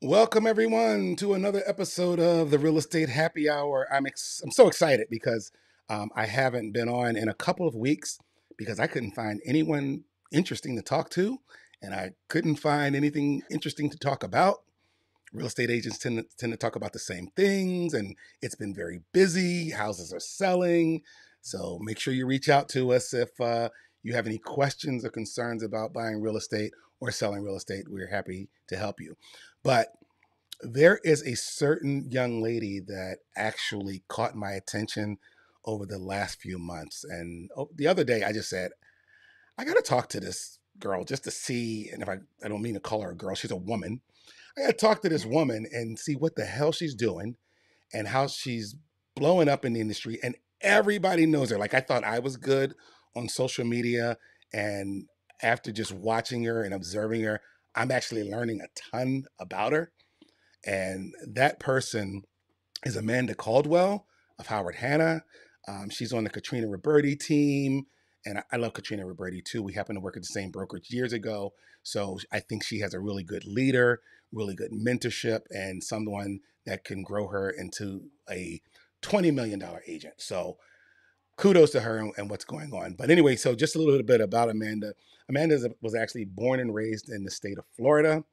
Welcome everyone to another episode of the Real Estate Happy Hour. I'm ex- I'm so excited because um, I haven't been on in a couple of weeks because I couldn't find anyone interesting to talk to, and I couldn't find anything interesting to talk about. Real estate agents tend to, tend to talk about the same things, and it's been very busy. Houses are selling, so make sure you reach out to us if uh, you have any questions or concerns about buying real estate or selling real estate. We're happy to help you. But there is a certain young lady that actually caught my attention over the last few months. And oh, the other day, I just said, I got to talk to this girl just to see. And if I, I don't mean to call her a girl, she's a woman. I got to talk to this woman and see what the hell she's doing and how she's blowing up in the industry. And everybody knows her. Like I thought I was good on social media. And after just watching her and observing her, I'm actually learning a ton about her. And that person is Amanda Caldwell of Howard Hanna. Um, she's on the Katrina Roberti team. And I, I love Katrina Roberti too. We happen to work at the same brokerage years ago. So I think she has a really good leader, really good mentorship, and someone that can grow her into a $20 million agent. So kudos to her and, and what's going on. But anyway, so just a little bit about Amanda. Amanda was actually born and raised in the state of Florida,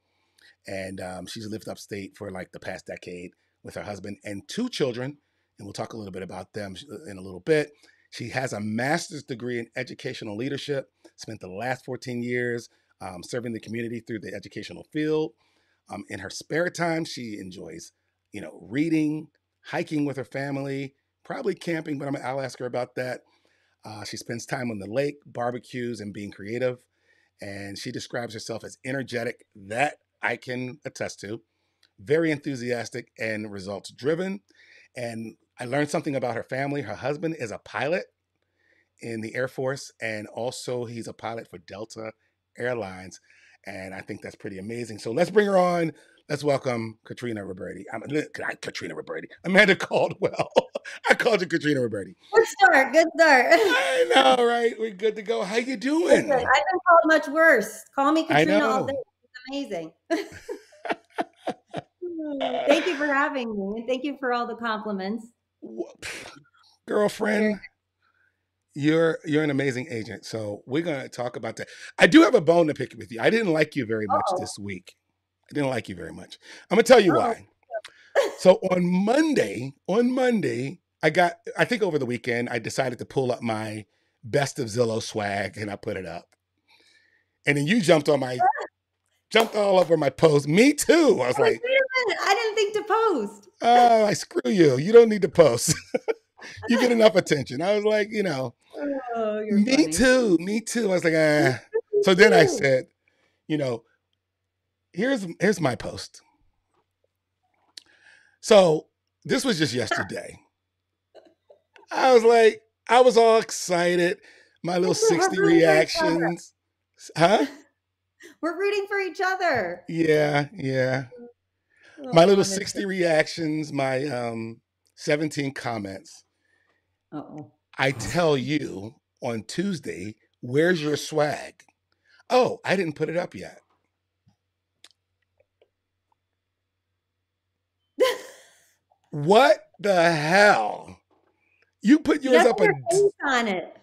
and um, she's lived upstate for like the past decade with her husband and two children. And we'll talk a little bit about them uh, in a little bit. She has a master's degree in educational leadership, spent the last 14 years um, serving the community through the educational field. Um, in her spare time, she enjoys, you know, reading, hiking with her family, probably camping, but I'm, I'll ask her about that. Uh, she spends time on the lake, barbecues, and being creative. And she describes herself as energetic. That I can attest to. Very enthusiastic and results driven. And I learned something about her family. Her husband is a pilot in the Air Force, and also he's a pilot for Delta Airlines. And I think that's pretty amazing. So let's bring her on. Let's welcome Katrina Roberti. I'm Katrina Roberti. Amanda Caldwell. I called you Katrina Roberti. Good start. Good start. I know, right? We're good to go. How you doing? I've been called much worse. Call me Katrina all day. It's amazing. thank you for having me, and thank you for all the compliments. Girlfriend, you're you're an amazing agent. So we're gonna talk about that. I do have a bone to pick with you. I didn't like you very much oh. this week. I didn't like you very much. I'm gonna tell you oh. why. So on Monday, on Monday, I got I think over the weekend I decided to pull up my best of Zillow swag and I put it up. And then you jumped on my jumped all over my post. Me too. I was like, wait a minute, I didn't think to post. Oh, I screw you. You don't need to post. you get enough attention. I was like, you know, oh, me funny. too. Me too. I was like, ah. So then I said, you know, here's here's my post. So this was just yesterday. I was like, I was all excited. My little 60 reactions. Huh? We're rooting for each other. Yeah, yeah. Oh, my little 60 reactions, my um 17 comments. oh I tell you on Tuesday, where's your swag? Oh, I didn't put it up yet. What the hell? You put yours up a on it.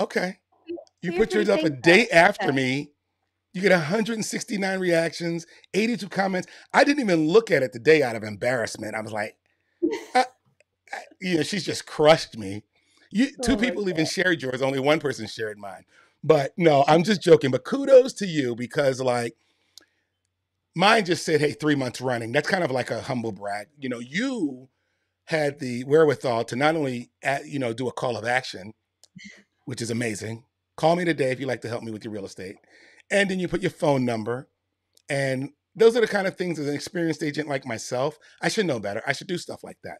Okay. You put yours up a day after me. You get 169 reactions, 82 comments. I didn't even look at it the day out of embarrassment. I was like, I, I, you know, she's just crushed me. You, two oh people even shared yours. Only one person shared mine. But no, I'm just joking. But kudos to you because, like, mine just said, "Hey, three months running." That's kind of like a humble brag. You know, you had the wherewithal to not only, at, you know, do a call of action, which is amazing. Call me today if you'd like to help me with your real estate, and then you put your phone number, and those are the kind of things as an experienced agent like myself, I should know better. I should do stuff like that.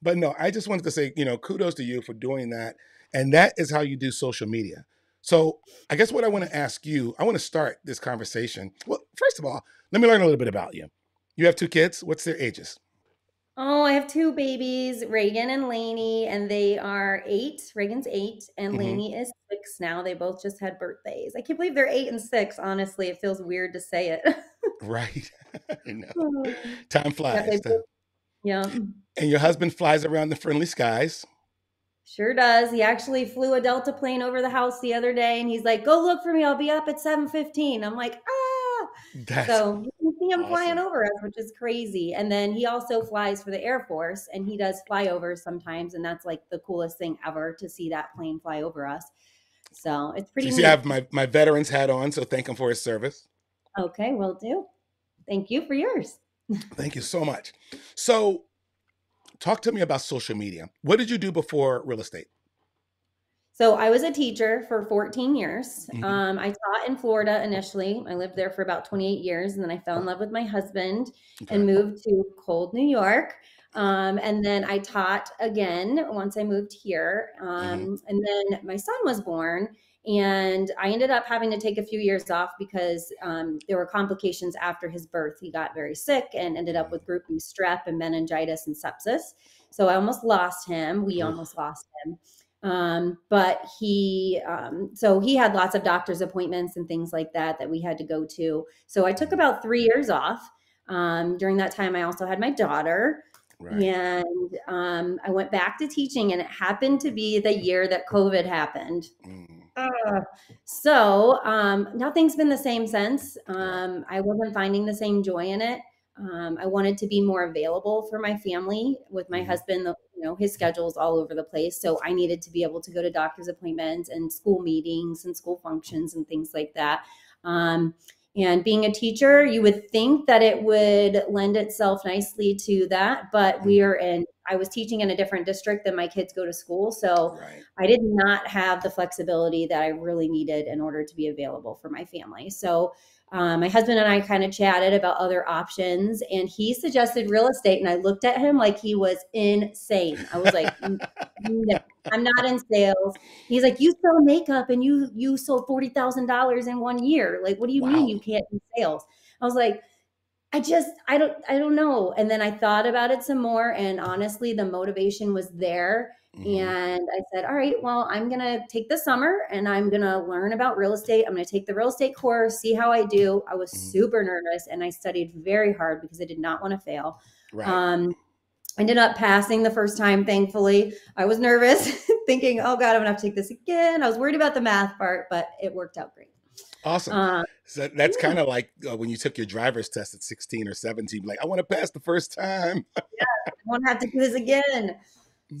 But no, I just wanted to say, you know, kudos to you for doing that. And that is how you do social media. So I guess what I want to ask you, I want to start this conversation. Well, first of all, let me learn a little bit about you. You have two kids. What's their ages? Oh, I have two babies, Reagan and Lainey, and they are eight. Reagan's eight, and mm-hmm. Lainey is six now. They both just had birthdays. I can't believe they're eight and six. Honestly, it feels weird to say it. Right. I. Time flies. Yeah. And your husband flies around the friendly skies. Sure does. He actually flew a Delta plane over the house the other day and he's like, go look for me. I'll be up at 7.15. I'm like, ah. That's so you can see him awesome. flying over us, which is crazy. And then he also flies for the Air Force and he does flyovers sometimes. And that's like the coolest thing ever to see that plane fly over us. So it's pretty. You see, I have my, my veterans hat on, so thank him for his service. Okay, will do. Thank you for yours. Thank you so much. So, talk to me about social media. What did you do before real estate? So I was a teacher for 14 years. Mm-hmm. Um, I taught in Florida initially. I lived there for about 28 years, and then I fell in love with my husband okay. and moved to cold New York. Um, and then I taught again once I moved here. Um, mm-hmm. And then my son was born, and I ended up having to take a few years off because um, there were complications after his birth. He got very sick and ended up with group B strep and meningitis and sepsis. So I almost lost him. We almost lost him. Um, but he, um, so he had lots of doctor's appointments and things like that that we had to go to. So I took about three years off. Um, during that time, I also had my daughter. Right. And um, I went back to teaching, and it happened to be the year that COVID happened. Mm. Uh, so um, nothing's been the same since. Um, I wasn't finding the same joy in it. Um, I wanted to be more available for my family with my mm-hmm. husband. You know, his schedule is all over the place, so I needed to be able to go to doctor's appointments and school meetings and school functions and things like that. Um, and being a teacher, you would think that it would lend itself nicely to that, but we are in, I was teaching in a different district than my kids go to school. So right. I did not have the flexibility that I really needed in order to be available for my family. So um, my husband and I kind of chatted about other options, and he suggested real estate. And I looked at him like he was insane. I was like, no, I'm not in sales. He's like, you sell makeup and you you sold forty thousand dollars in one year. Like, what do you wow. mean you can't do sales? I was like, I just I don't I don't know. And then I thought about it some more, and honestly, the motivation was there. Mm-hmm. And I said, all right, well, I'm going to take the summer and I'm going to learn about real estate. I'm going to take the real estate course, see how I do. I was mm-hmm. super nervous and I studied very hard because I did not want to fail. Right. Um, I ended up passing the first time, thankfully. I was nervous, thinking, oh God, I'm going to have to take this again. I was worried about the math part, but it worked out great. Awesome. Uh, so that's yeah. kind of like uh, when you took your driver's test at 16 or 17, like, I want to pass the first time. yeah, I want to have to do this again.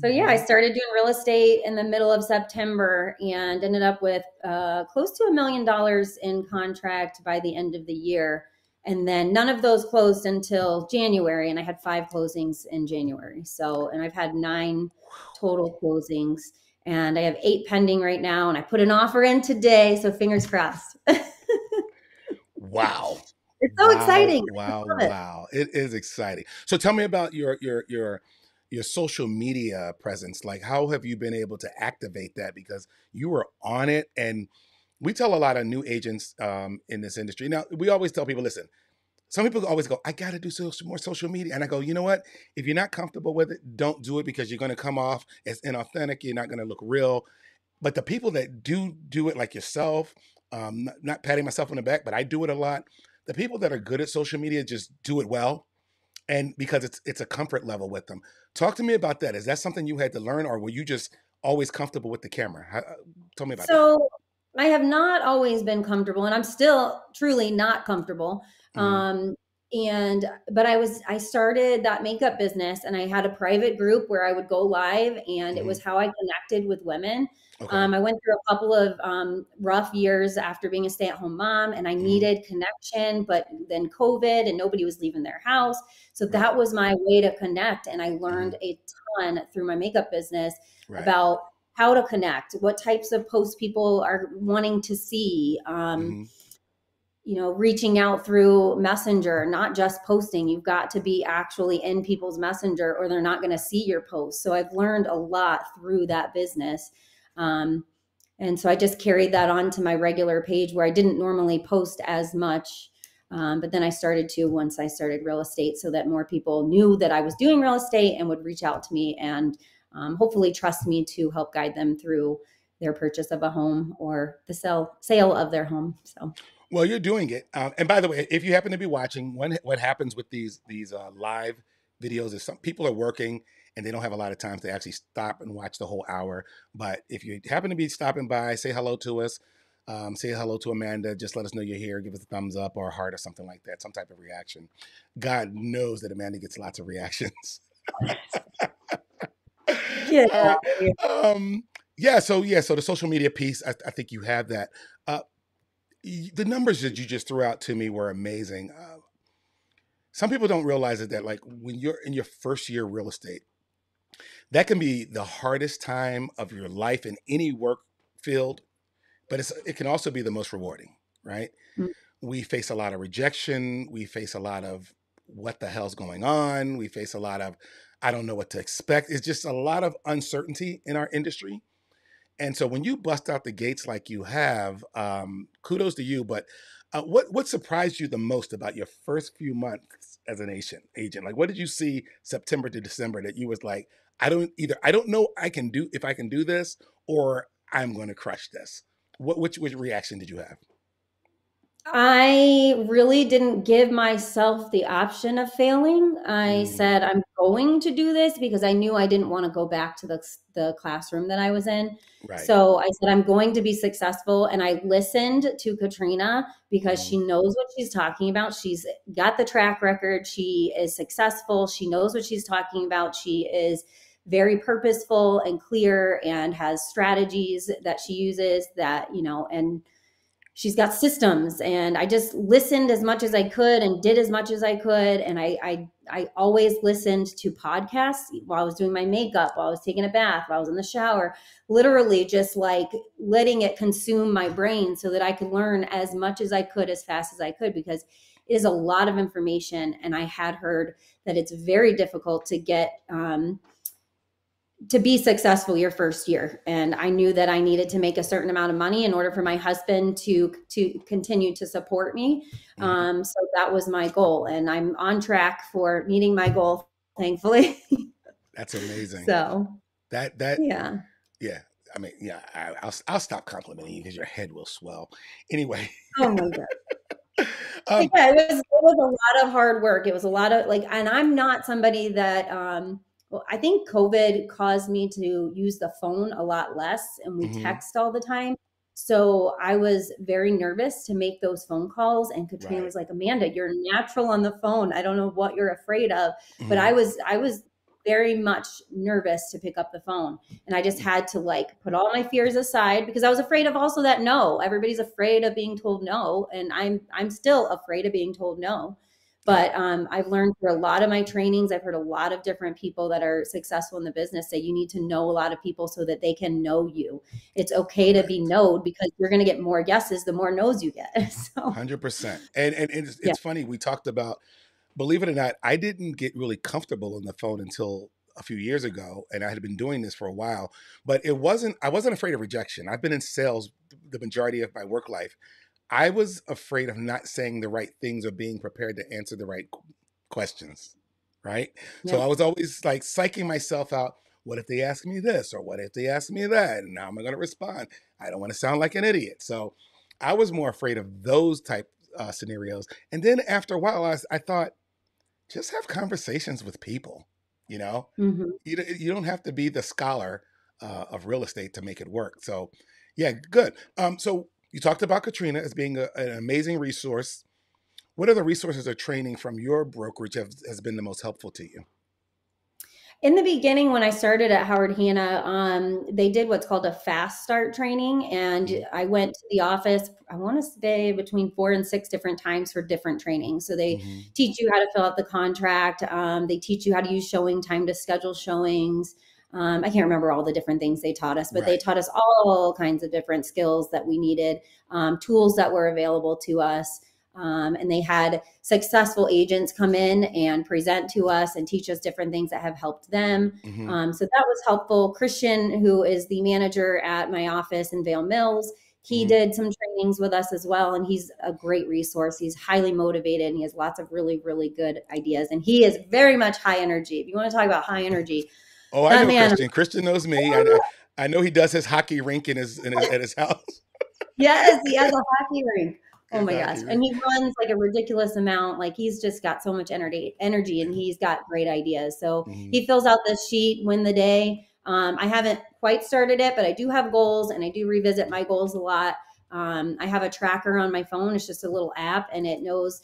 So yeah, I started doing real estate in the middle of September and ended up with uh, close to a million dollars in contract by the end of the year. And then none of those closed until January, and I had five closings in January. So, and I've had nine total closings, and I have eight pending right now. And I put an offer in today, so fingers crossed. wow. It's so wow, exciting. Wow, wow. It is exciting. So tell me about your your your your social media presence like how have you been able to activate that? Because you were on it and we tell a lot of new agents um, in this industry. Now we always tell people listen some people always go i got to do social, more social media and i go you know what? If you're not comfortable with it don't do it because you're going to come off as inauthentic you're not going to look real but the people that do do it like yourself um, not, not patting myself on the back but i do it a lot the people that are good at social media just do it well and because it's it's a comfort level with them. Talk to me about that. Is that something you had to learn, or were you just always comfortable with the camera? How, uh, tell me about that. so, that. I have not always been comfortable, and I'm still truly not comfortable. Mm-hmm. Um, and but I was I started that makeup business, and I had a private group where I would go live, and mm-hmm. it was how I connected with women. Okay. Um, I went through a couple of um, rough years after being a stay at home mom, and I mm. needed connection, but then COVID and nobody was leaving their house. So right. that was my way to connect. And I learned mm. a ton through my makeup business right. about how to connect, what types of posts people are wanting to see. Um, mm-hmm. You know, reaching out through Messenger, not just posting. You've got to be actually in people's Messenger or they're not going to see your post. So I've learned a lot through that business. Um, and so I just carried that on to my regular page where I didn't normally post as much. Um, but then I started to once I started real estate so that more people knew that I was doing real estate and would reach out to me and um, hopefully trust me to help guide them through their purchase of a home or the sale sale of their home. So Well, you're doing it. Um, and by the way, if you happen to be watching, when, what happens with these these uh, live videos is some people are working and they don't have a lot of time to actually stop and watch the whole hour. But if you happen to be stopping by, say hello to us. Um, say hello to Amanda. Just let us know you're here. Give us a thumbs up or a heart or something like that. Some type of reaction. God knows that Amanda gets lots of reactions. yeah. Uh, um, yeah. So yeah. So the social media piece, I, I think you have that. Uh, the numbers that you just threw out to me were amazing. Uh, some people don't realize it that like when you're in your first year real estate, that can be the hardest time of your life in any work field, but it's, it can also be the most rewarding, right? Mm-hmm. We face a lot of rejection. We face a lot of what the hell's going on. We face a lot of I don't know what to expect. It's just a lot of uncertainty in our industry. And so when you bust out the gates like you have, um, kudos to you. But uh, what what surprised you the most about your first few months as an agent? Agent, like what did you see September to December that you was like, I don't either. I don't know I can do if I can do this, or I'm going to crush this. What which which reaction did you have? I really didn't give myself the option of failing. I mm. said, I'm going to do this because I knew I didn't want to go back to the, the classroom that I was in. Right. So I said, I'm going to be successful. And I listened to Katrina because mm. she knows what she's talking about. She's got the track record. She is successful. She knows what she's talking about. She is very purposeful and clear and has strategies that she uses that, you know, and she's got systems and i just listened as much as i could and did as much as i could and i i, I always listened to podcasts while i was doing my makeup while i was taking a bath while i was in the shower literally just like letting it consume my brain so that i could learn as much as i could as fast as i could because it is a lot of information and i had heard that it's very difficult to get um, to be successful your first year. And i knew that i needed to make a certain amount of money in order for my husband to to continue to support me. Mm-hmm. um, so that was my goal and i'm on track for meeting my goal thankfully. That's amazing. So that that yeah. Yeah i mean yeah I, will I'll stop complimenting you because your head will swell. Anyway. Oh my god. Um, yeah it was it was a lot of hard work. It was a lot of like and i'm not somebody that um well, I think COVID caused me to use the phone a lot less and we mm-hmm. text all the time. So I was very nervous to make those phone calls. And Katrina right. was like, Amanda, you're natural on the phone. I don't know what you're afraid of. Mm-hmm. But I was, I was very much nervous to pick up the phone. And I just mm. had to like put all my fears aside because I was afraid of also that no. Everybody's afraid of being told no. And I'm I'm still afraid of being told no. But um, I've learned through a lot of my trainings, I've heard a lot of different people that are successful in the business say you need to know a lot of people so that they can know you. It's okay to be known because you're going to get more guesses the more no's you get. So 100%. And, and it's, it's yeah. funny, we talked about, believe it or not, I didn't get really comfortable on the phone until a few years ago and I had been doing this for a while, but it wasn't I wasn't afraid of rejection. I've been in sales the majority of my work life I was afraid of not saying the right things or being prepared to answer the right questions. Right. Yeah. So I was always like psyching myself out. What if they ask me this or what if they ask me that? And now am I going to respond? I don't want to sound like an idiot. So I was more afraid of those type uh, scenarios. And then after a while, I, I thought, just have conversations with people. You know, mm-hmm. you, you don't have to be the scholar uh, of real estate to make it work. So, yeah, good. Um, so you talked about Katrina as being a, an amazing resource. What other resources or training from your brokerage have, has been the most helpful to you? in the beginning when i started at howard hanna um, they did what's called a fast start training and mm. i went to the office i want to say between four and six different times for different trainings so they mm-hmm. teach you how to fill out the contract um, they teach you how to use showing time to schedule showings um, I can't remember all the different things they taught us, but right. they taught us all kinds of different skills that we needed, um, tools that were available to us. Um, and they had successful agents come in and present to us and teach us different things that have helped them. Mm-hmm. Um, so that was helpful. Christian, who is the manager at my office in Vail Mills, he mm-hmm. did some trainings with us as well. And he's a great resource. He's highly motivated and he has lots of really, really good ideas. And he is very much high energy. If you want to talk about high energy, Oh, I know. Christian. Christian knows me. I, I know he does his hockey rink in his, in his at his house. yes, he has a hockey rink. Oh my gosh. And he runs like a ridiculous amount. Like he's just got so much energy energy and he's got great ideas. So mm-hmm. he fills out this sheet, win the day. Um, I haven't quite started it, but I do have goals and I do revisit my goals a lot. Um, I have a tracker on my phone. It's just a little app and it knows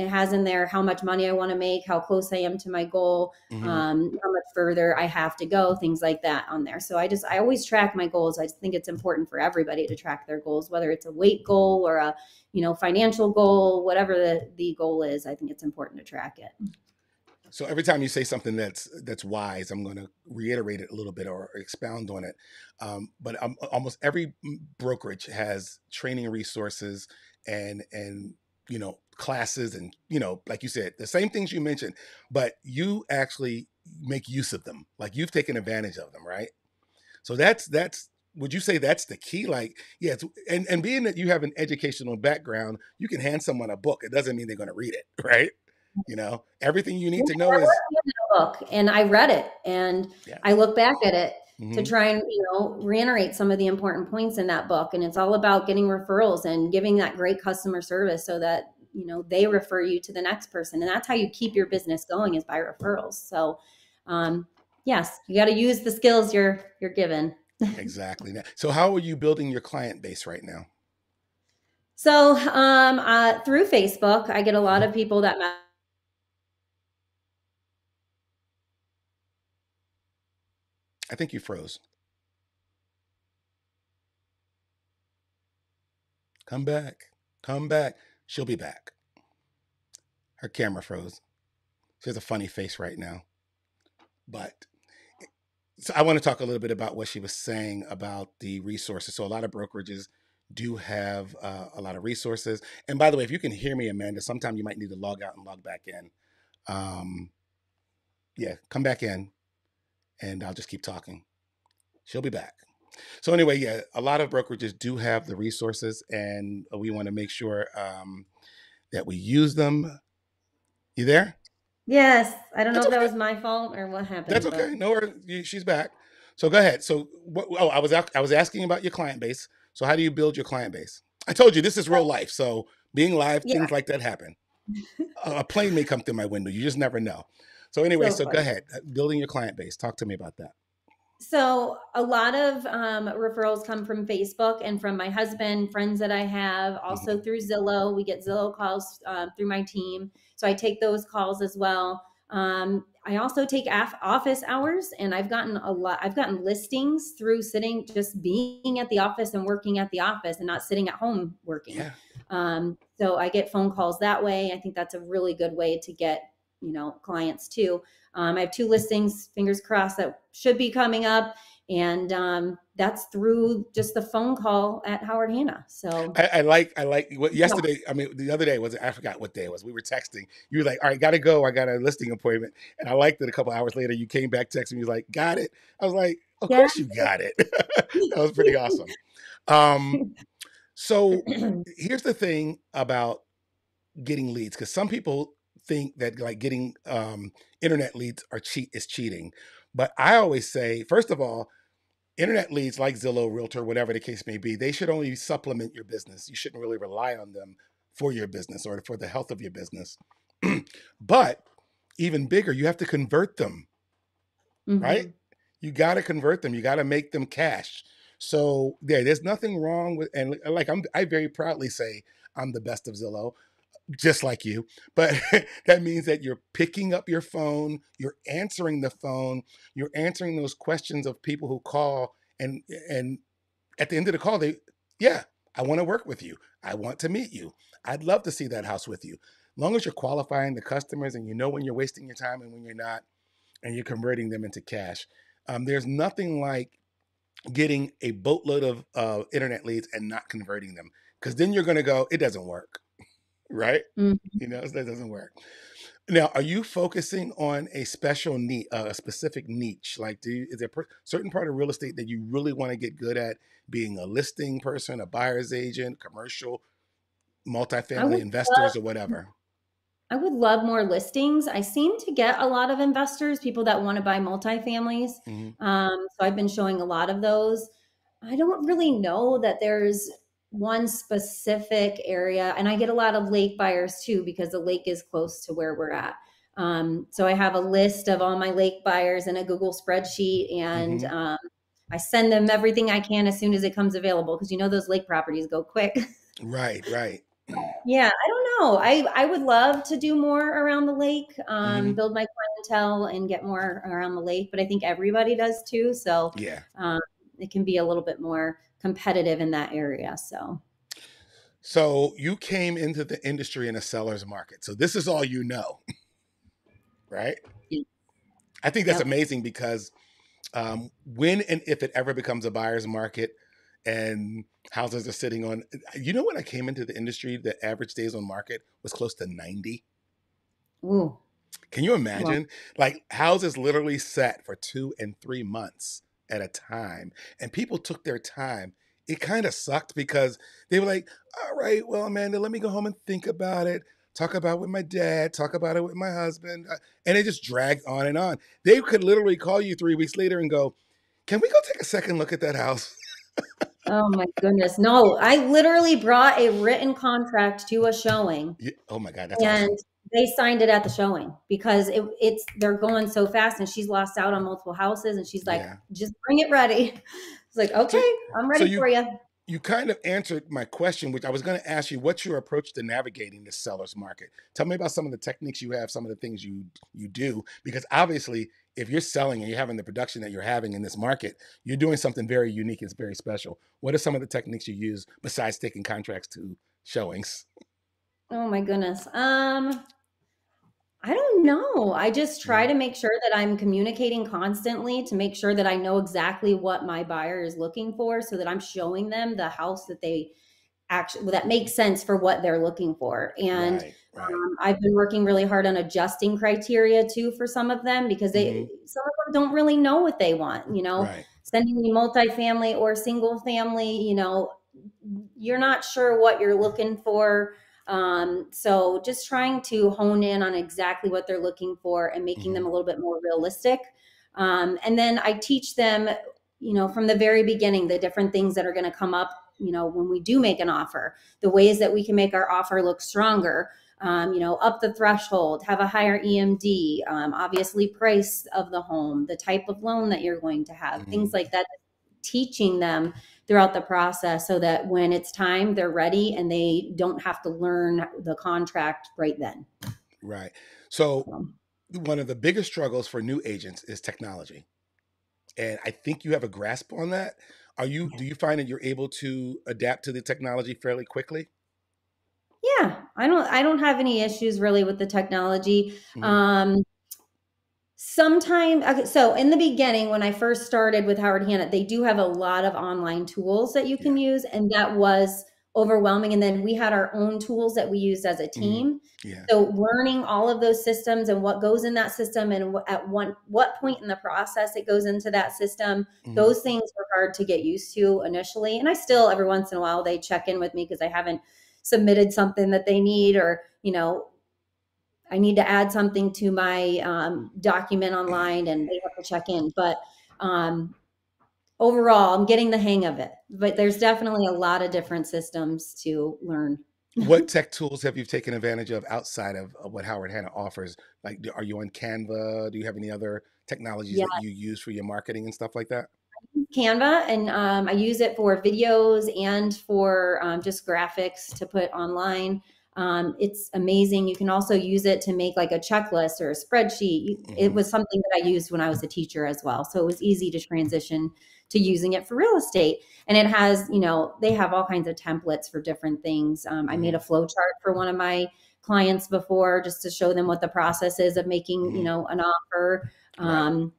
it has in there how much money I want to make, how close I am to my goal, mm-hmm. um, how much further I have to go, things like that on there. So I just I always track my goals. I think it's important for everybody to track their goals, whether it's a weight goal or a you know financial goal, whatever the the goal is. I think it's important to track it. So every time you say something that's that's wise, I'm going to reiterate it a little bit or expound on it. Um, but um, almost every brokerage has training resources and and you know classes and you know like you said the same things you mentioned but you actually make use of them like you've taken advantage of them right so that's that's would you say that's the key like yeah and and being that you have an educational background you can hand someone a book it doesn't mean they're going to read it right you know everything you need to know is a book and i read it and yeah. i look back at it mm-hmm. to try and you know reiterate some of the important points in that book and it's all about getting referrals and giving that great customer service so that you know they refer you to the next person and that's how you keep your business going is by referrals. So um, yes you got to use the skills you're you're given. Exactly. So how are you building your client base right now? So um, uh, through facebook i get a lot of people that i think you froze. Come back. Come back She'll be back. Her camera froze. She has a funny face right now. But so I want to talk a little bit about what she was saying about the resources. So a lot of brokerages do have uh, a lot of resources. And by the way, if you can hear me, Amanda, sometime you might need to log out and log back in. Um, yeah, come back in, and I'll just keep talking. She'll be back. So anyway, yeah, a lot of brokerages do have the resources, and we want to make sure um, that we use them. You there? Yes. I don't That's know if okay. that was my fault or what happened. That's okay. But... No, she's back. So go ahead. So what, oh, I was I was asking about your client base. So how do you build your client base? I told you this is real life. So being live, yeah. things like that happen. a plane may come through my window. You just never know. So anyway, so, so go ahead. Building your client base. Talk to me about that. So a lot of um, referrals come from Facebook and from my husband, friends that I have, also mm-hmm. through Zillow. We get Zillow calls uh, through my team, so I take those calls as well. Um, I also take af- office hours, and I've gotten a lot. I've gotten listings through sitting, just being at the office and working at the office, and not sitting at home working. Yeah. Um, so I get phone calls that way. I think that's a really good way to get you know clients too. Um, I have two listings, fingers crossed, that should be coming up. And um, that's through just the phone call at Howard Hanna. So I, I like, I like what yesterday. I mean, the other day was, I forgot what day it was. We were texting. You were like, all right, got to go. I got a listing appointment. And I liked it a couple hours later. You came back texting me, like, got it. I was like, of yeah. course you got it. that was pretty awesome. Um, so here's the thing about getting leads because some people think that like getting um, internet leads are cheat is cheating. But I always say, first of all, internet leads like Zillow, Realtor, whatever the case may be, they should only supplement your business. You shouldn't really rely on them for your business or for the health of your business. but even bigger, you have to convert them, mm-hmm. right? You got to convert them. You got to make them cash. So yeah, there's nothing wrong with and like I'm I very proudly say I'm the best of Zillow just like you. But that means that you're picking up your phone, you're answering the phone, you're answering those questions of people who call and and at the end of the call they yeah, I want to work with you. I want to meet you. I'd love to see that house with you. Long as you're qualifying the customers and you know when you're wasting your time and when you're not and you're converting them into cash. Um, there's nothing like getting a boatload of uh, internet leads and not converting them because then you're going to go, it doesn't work right? Mm-hmm. You know, that doesn't work. Now, are you focusing on a special need, uh, a specific niche? Like, do you, is there a per- certain part of real estate that you really want to get good at? Being a listing person, a buyer's agent, commercial, multifamily investors, love, or whatever. I would love more listings. I seem to get a lot of investors, people that want to buy multifamilies. Mm-hmm. Um, so I've been showing a lot of those. I don't really know that there's one specific area, and I get a lot of lake buyers too because the lake is close to where we're at. Um, so I have a list of all my lake buyers in a Google spreadsheet, and mm-hmm. um, I send them everything I can as soon as it comes available because you know those lake properties go quick. right, right. Yeah, I don't know. I I would love to do more around the lake, um, mm-hmm. build my clientele and get more around the lake, but I think everybody does too. So yeah, um, it can be a little bit more competitive in that area. So. So you came into the industry in a seller's market. So this is all you know, right? I think that's yep. amazing because um, when and if it ever becomes a buyer's market and houses are sitting on, you know, when I came into the industry, the average days on market was close to 90. Ooh. Can you imagine? Like houses literally sat for two and three months at a time, and people took their time. It kind of sucked because they were like, all right, well, Amanda, let me go home and think about it talk about it with my dad, talk about it with my husband, uh, and it just dragged on and on. They could literally call you three weeks later and go, "Can we go take a second look at that house?" oh my goodness, no! I literally brought a written contract to a showing. Yeah. Oh my god, that's and awesome. They signed it at the showing because it, it's they're going so fast, and she's lost out on multiple houses, and she's like, yeah. "Just bring it ready." It's like, okay, so, I'm ready so you, for you you kind of answered my question, which I was going to ask you. What's your approach to navigating the seller's market? Tell me about some of the techniques you have, some of the things you you do, because obviously, if you're selling and you're having the production that you're having in this market, you're doing something very unique. It's very special. What are some of the techniques you use besides taking contracts to showings? Oh my goodness. Um, I don't know. I just try to make sure that I'm communicating constantly to make sure that I know exactly what my buyer is looking for so that I'm showing them the house that they actually that makes sense for what they're looking for. And right, right. Um, I've been working really hard on adjusting criteria too for some of them because they mm-hmm. some of them don't really know what they want, you know. Right. Sending me multifamily or single family, you know, you're not sure what you're looking for um, so just trying to hone in on exactly what they're looking for and making mm-hmm. them a little bit more realistic. Um, and then I teach them, you know, from the very beginning, the different things that are going to come up, you know, when we do make an offer, the ways that we can make our offer look stronger. Um, you know, up the threshold, have a higher EMD, um, obviously price of the home, the type of loan that you're going to have, mm-hmm. things like that. Teaching them throughout the process so that when it's time, they're ready and they don't have to learn the contract right then. Right. So, one of the biggest struggles for new agents is technology. And I think you have a grasp on that. Are you do you find that you're able to adapt to the technology fairly quickly? Yeah, I don't I don't have any issues really with the technology. Mm-hmm. Um Sometimes, okay, so in the beginning, when I first started with Howard Hanna, they do have a lot of online tools that you can yeah. use, and that was overwhelming. And then we had our own tools that we used as a mm-hmm. team. Mm-hmm. Yeah. So learning all of those systems and what goes in that system, and at one what point in the process it goes into that system, mm-hmm. those things were hard to get used to initially. And I still every once in a while they check in with me because I haven't submitted something that they need or you know I need to add something to my um, document online and they have to check in. But um, overall, I'm getting the hang of it. But there's definitely a lot of different systems to learn. what tech tools have you taken advantage of outside of, of what Howard Hanna offers? Like, are you on Canva? Do you have any other technologies yeah. that you use for your marketing and stuff like that? Canva, and um, I use it for videos and for um, just graphics to put online. Um, it's amazing. You can also use it to make like a checklist or a spreadsheet. Mm-hmm. It was something that I used when I was a teacher as well. So it was easy to transition to using it for real estate. And it has, you know, they have all kinds of templates for different things. Um. I made a mm-hmm. flow chart for one of my clients before just to show them what the process is of making, mm-hmm. you know, an offer. Um,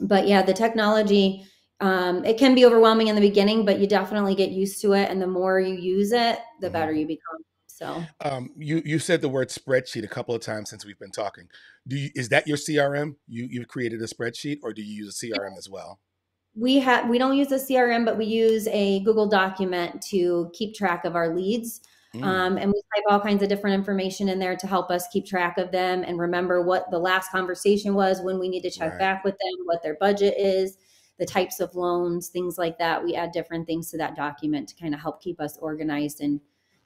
but yeah, the technology, um, it can be overwhelming in the beginning, but you definitely get used to it. And the more you use it, the mm-hmm. better you become. So um, you you said the word spreadsheet a couple of times since we've been talking. Do you, is that your CRM? You you've created a spreadsheet, or do you use a CRM as well? We have we don't use a CRM, but we use a Google document to keep track of our leads. Mm. Um, and we type all kinds of different information in there to help us keep track of them and remember what the last conversation was, when we need to check right. back with them, what their budget is. the types of loans, things like that. We add different things to that document to kind of help keep us organized and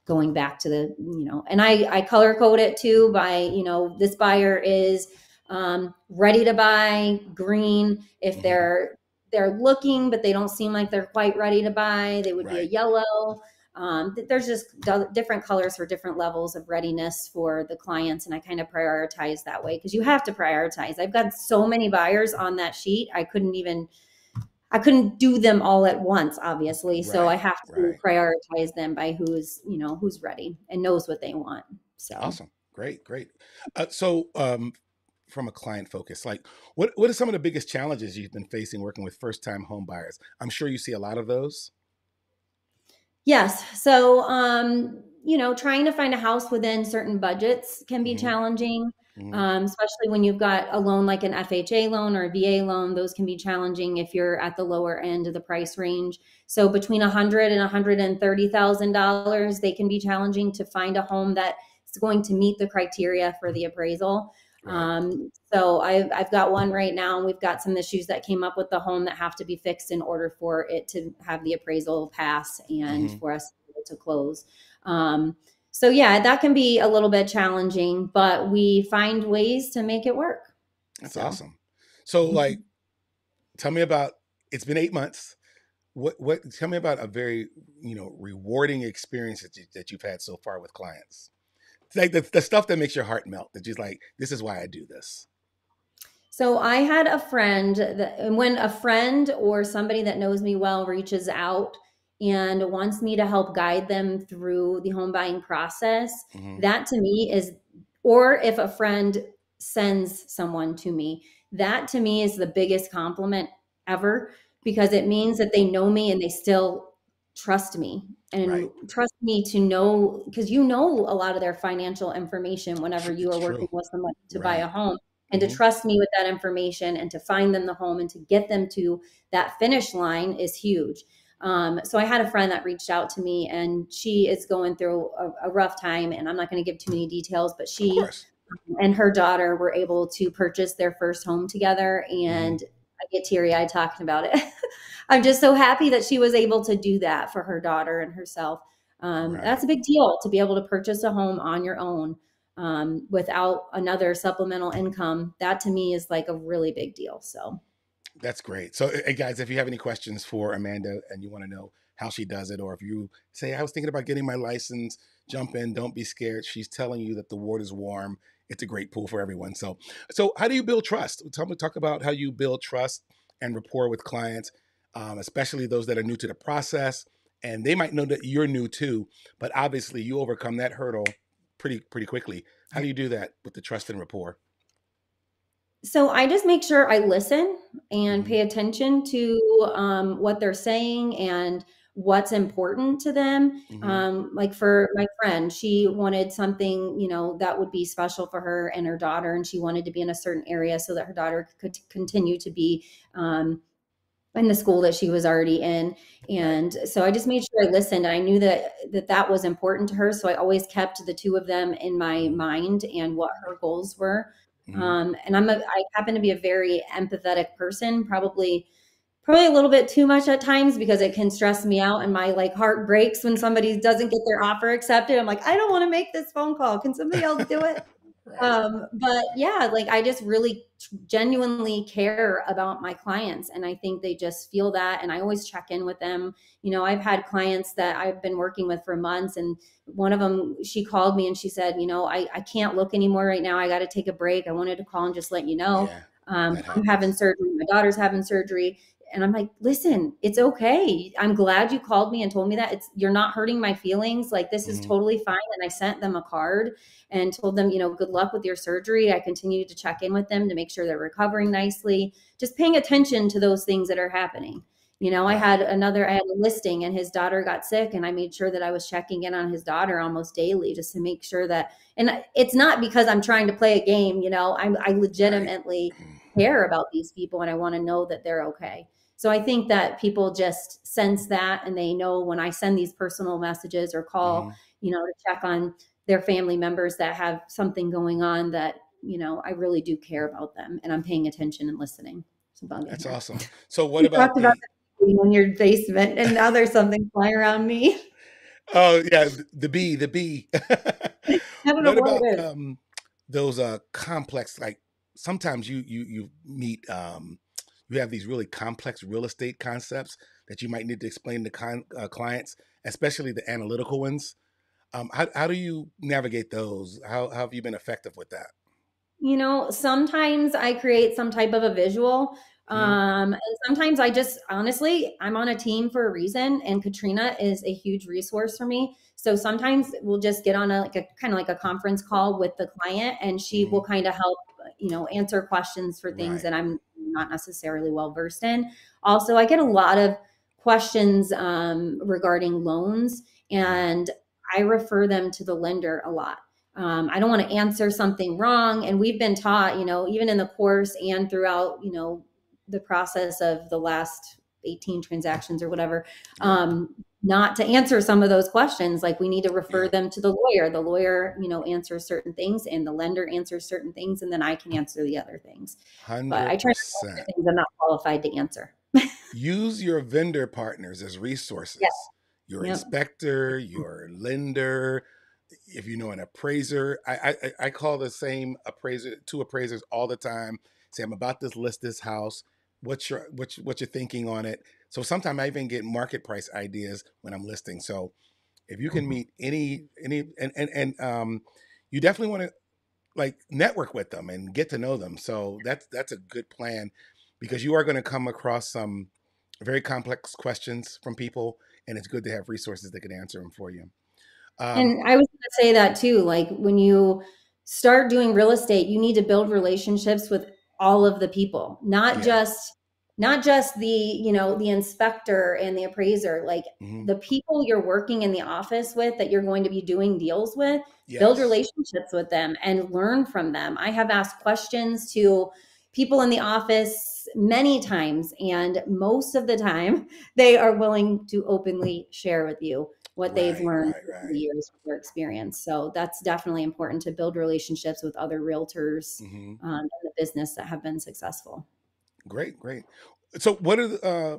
going back to the, you know, and I, I color code it too by, you know, this buyer is um, ready to buy green. If mm-hmm. they're they're looking, but they don't seem like they're quite ready to buy, they would right. be a yellow. Um, there's just different colors for different levels of readiness for the clients, and I kind of prioritize that way because you have to prioritize. I've got so many buyers on that sheet, I couldn't even I couldn't do them all at once, obviously. Right, so I have to right. prioritize them by who's, you know, who's ready and knows what they want. So awesome. Great, great. Uh, so um, from a client focus, like what, what are some of the biggest challenges you've been facing working with first time home buyers? I'm sure you see a lot of those. Yes. So, um, you know, trying to find a house within certain budgets can be mm-hmm. challenging. Mm-hmm. Um, especially when you've got a loan like an FHA loan or a VA loan, those can be challenging if you're at the lower end of the price range. So between a hundred and one hundred and thirty thousand dollars, they can be challenging to find a home that is going to meet the criteria for the appraisal. Right. Um, so I've, I've got one right now, and we've got some issues that came up with the home that have to be fixed in order for it to have the appraisal pass and mm-hmm. for us to close. Um, so yeah, that can be a little bit challenging, but we find ways to make it work. That's so. awesome. So mm-hmm. like tell me about it's been 8 months. What what tell me about a very, you know, rewarding experience that, you, that you've had so far with clients. It's like the, the stuff that makes your heart melt. That just like this is why I do this. So I had a friend that and when a friend or somebody that knows me well reaches out and wants me to help guide them through the home buying process, mm-hmm. that to me is, or if a friend sends someone to me, that to me is the biggest compliment ever because it means that they know me and they still trust me and right. trust me to know because you know a lot of their financial information whenever you are working with someone to right. buy a home and mm-hmm. to trust me with that information and to find them the home and to get them to that finish line is huge um, so I had a friend that reached out to me, and she is going through a, a rough time, and I'm not going to give too many details, but she and her daughter were able to purchase their first home together, and mm. I get teary eyed talking about it. I'm just so happy that she was able to do that for her daughter and herself. Um, right. That's a big deal to be able to purchase a home on your own um, without another supplemental income. That to me is like a really big deal. So. That's great. So, hey guys, if you have any questions for Amanda and you want to know how she does it, or if you say, I was thinking about getting my license, jump in, don't be scared. She's telling you that the water is warm. It's a great pool for everyone. So, so how do you build trust? Tell me, talk about how you build trust and rapport with clients, um, especially those that are new to the process. And they might know that you're new too, but obviously you overcome that hurdle pretty pretty quickly. How do you do that with the trust and rapport? So I just make sure I listen and pay mm-hmm. attention to um, what they're saying and what's important to them. Mm-hmm. Um, like for my friend, she wanted something, you know, that would be special for her and her daughter, and she wanted to be in a certain area so that her daughter could continue to be um, in the school that she was already in. And so I just made sure I listened. I knew that that that was important to her, so I always kept the two of them in my mind and what her goals were. Mm-hmm. Um, and I'm a, I happen to be a very empathetic person, probably, probably a little bit too much at times because it can stress me out and my like heart breaks when somebody doesn't get their offer accepted. I'm like, I don't want to make this phone call. Can somebody else do it? Um, but yeah, like I just really genuinely care about my clients. And I think they just feel that. And I always check in with them. You know, I've had clients that I've been working with for months. And one of them, she called me and she said, you know, I, I can't look anymore right now. I got to take a break. I wanted to call and just let you know. Yeah, um, I'm having surgery. My daughter's having surgery and I'm like, listen, it's okay. I'm glad you called me and told me that. It's you're not hurting my feelings. Like this is mm-hmm. totally fine. And I sent them a card and told them, you know, good luck with your surgery. I continue to check in with them to make sure they're recovering nicely. Just paying attention to those things that are happening. You know, I had another, I had a listing and his daughter got sick, and I made sure that I was checking in on his daughter almost daily just to make sure that, and it's not because I'm trying to play a game, you know, I, I legitimately mm-hmm. care about these people and I want to know that they're okay. So I think that people just sense that and they know when I send these personal messages or call, mm-hmm. you know, to check on their family members that have something going on that, you know, I really do care about them and I'm paying attention and listening. That's her. awesome. So what about, about in your basement, and now there's something flying around me. Oh yeah, the bee, the bee. what about um, those uh, complex? Like sometimes you you you meet um, you have these really complex real estate concepts that you might need to explain to con- uh, clients, especially the analytical ones. Um, how how do you navigate those? How, how have you been effective with that? You know, sometimes I create some type of a visual Mm-hmm. Um, and sometimes I just honestly, I'm on a team for a reason, and Katrina is a huge resource for me. So sometimes we'll just get on a like a kind of like a conference call with the client, and she mm-hmm. will kind of help, you know, answer questions for things right. that I'm not necessarily well versed in. Also, I get a lot of questions um, regarding loans, and I refer them to the lender a lot. Um, I don't want to answer something wrong. And we've been taught, you know, even in the course and throughout, you know, the process of the last 18 transactions or whatever um, not to answer some of those questions like we need to refer them to the lawyer. The lawyer you know answers certain things and the lender answers certain things and then i can answer the other things. 100%. but i try to answer things i'm not qualified to answer. Use your vendor partners as resources. Yes. your yep. inspector mm-hmm. your lender if you know an appraiser. I, I i call the same appraiser two appraisers all the time. Say i'm about to list this house. What's your what what you're thinking on it. So sometimes I even get market price ideas when I'm listing. So if you can mm-hmm. meet any any and and and um, you definitely want to like network with them and get to know them. So that's that's a good plan because you are going to come across some very complex questions from people, and it's good to have resources that can answer them for you. Um, and I was going to say that too. Like when you start doing real estate, you need to build relationships with all of the people, not yeah. just not just the you know the inspector and the appraiser like mm-hmm. the people you're working in the office with that you're going to be doing deals with yes. build relationships with them and learn from them i have asked questions to people in the office many times and most of the time they are willing to openly share with you what right, they've learned right, right. the years of their experience. So that's definitely important to build relationships with other realtors mm-hmm. um, in the business that have been successful. Great, great. So, what are the, uh,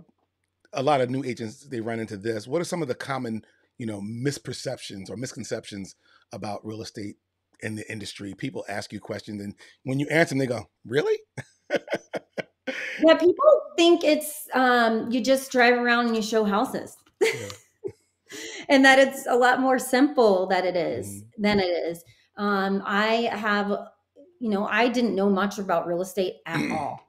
a lot of new agents they run into this? What are some of the common, you know, misperceptions or misconceptions about real estate in the industry? People ask you questions, and when you answer them, they go, "Really?" yeah, people think it's um, you just drive around and you show houses. Yeah and that it's a lot more simple that it is mm-hmm. than it is. Um, I have, you know, I didn't know much about real estate at all.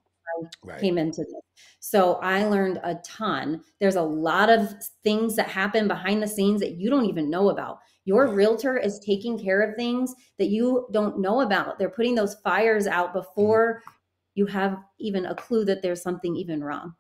I right. came into this. So I learned a ton. There's a lot of things that happen behind the scenes that you don't even know about. Your realtor is taking care of things that you don't know about. They're putting those fires out mm-hmm. before mm-hmm. you have even a clue that there's something even wrong.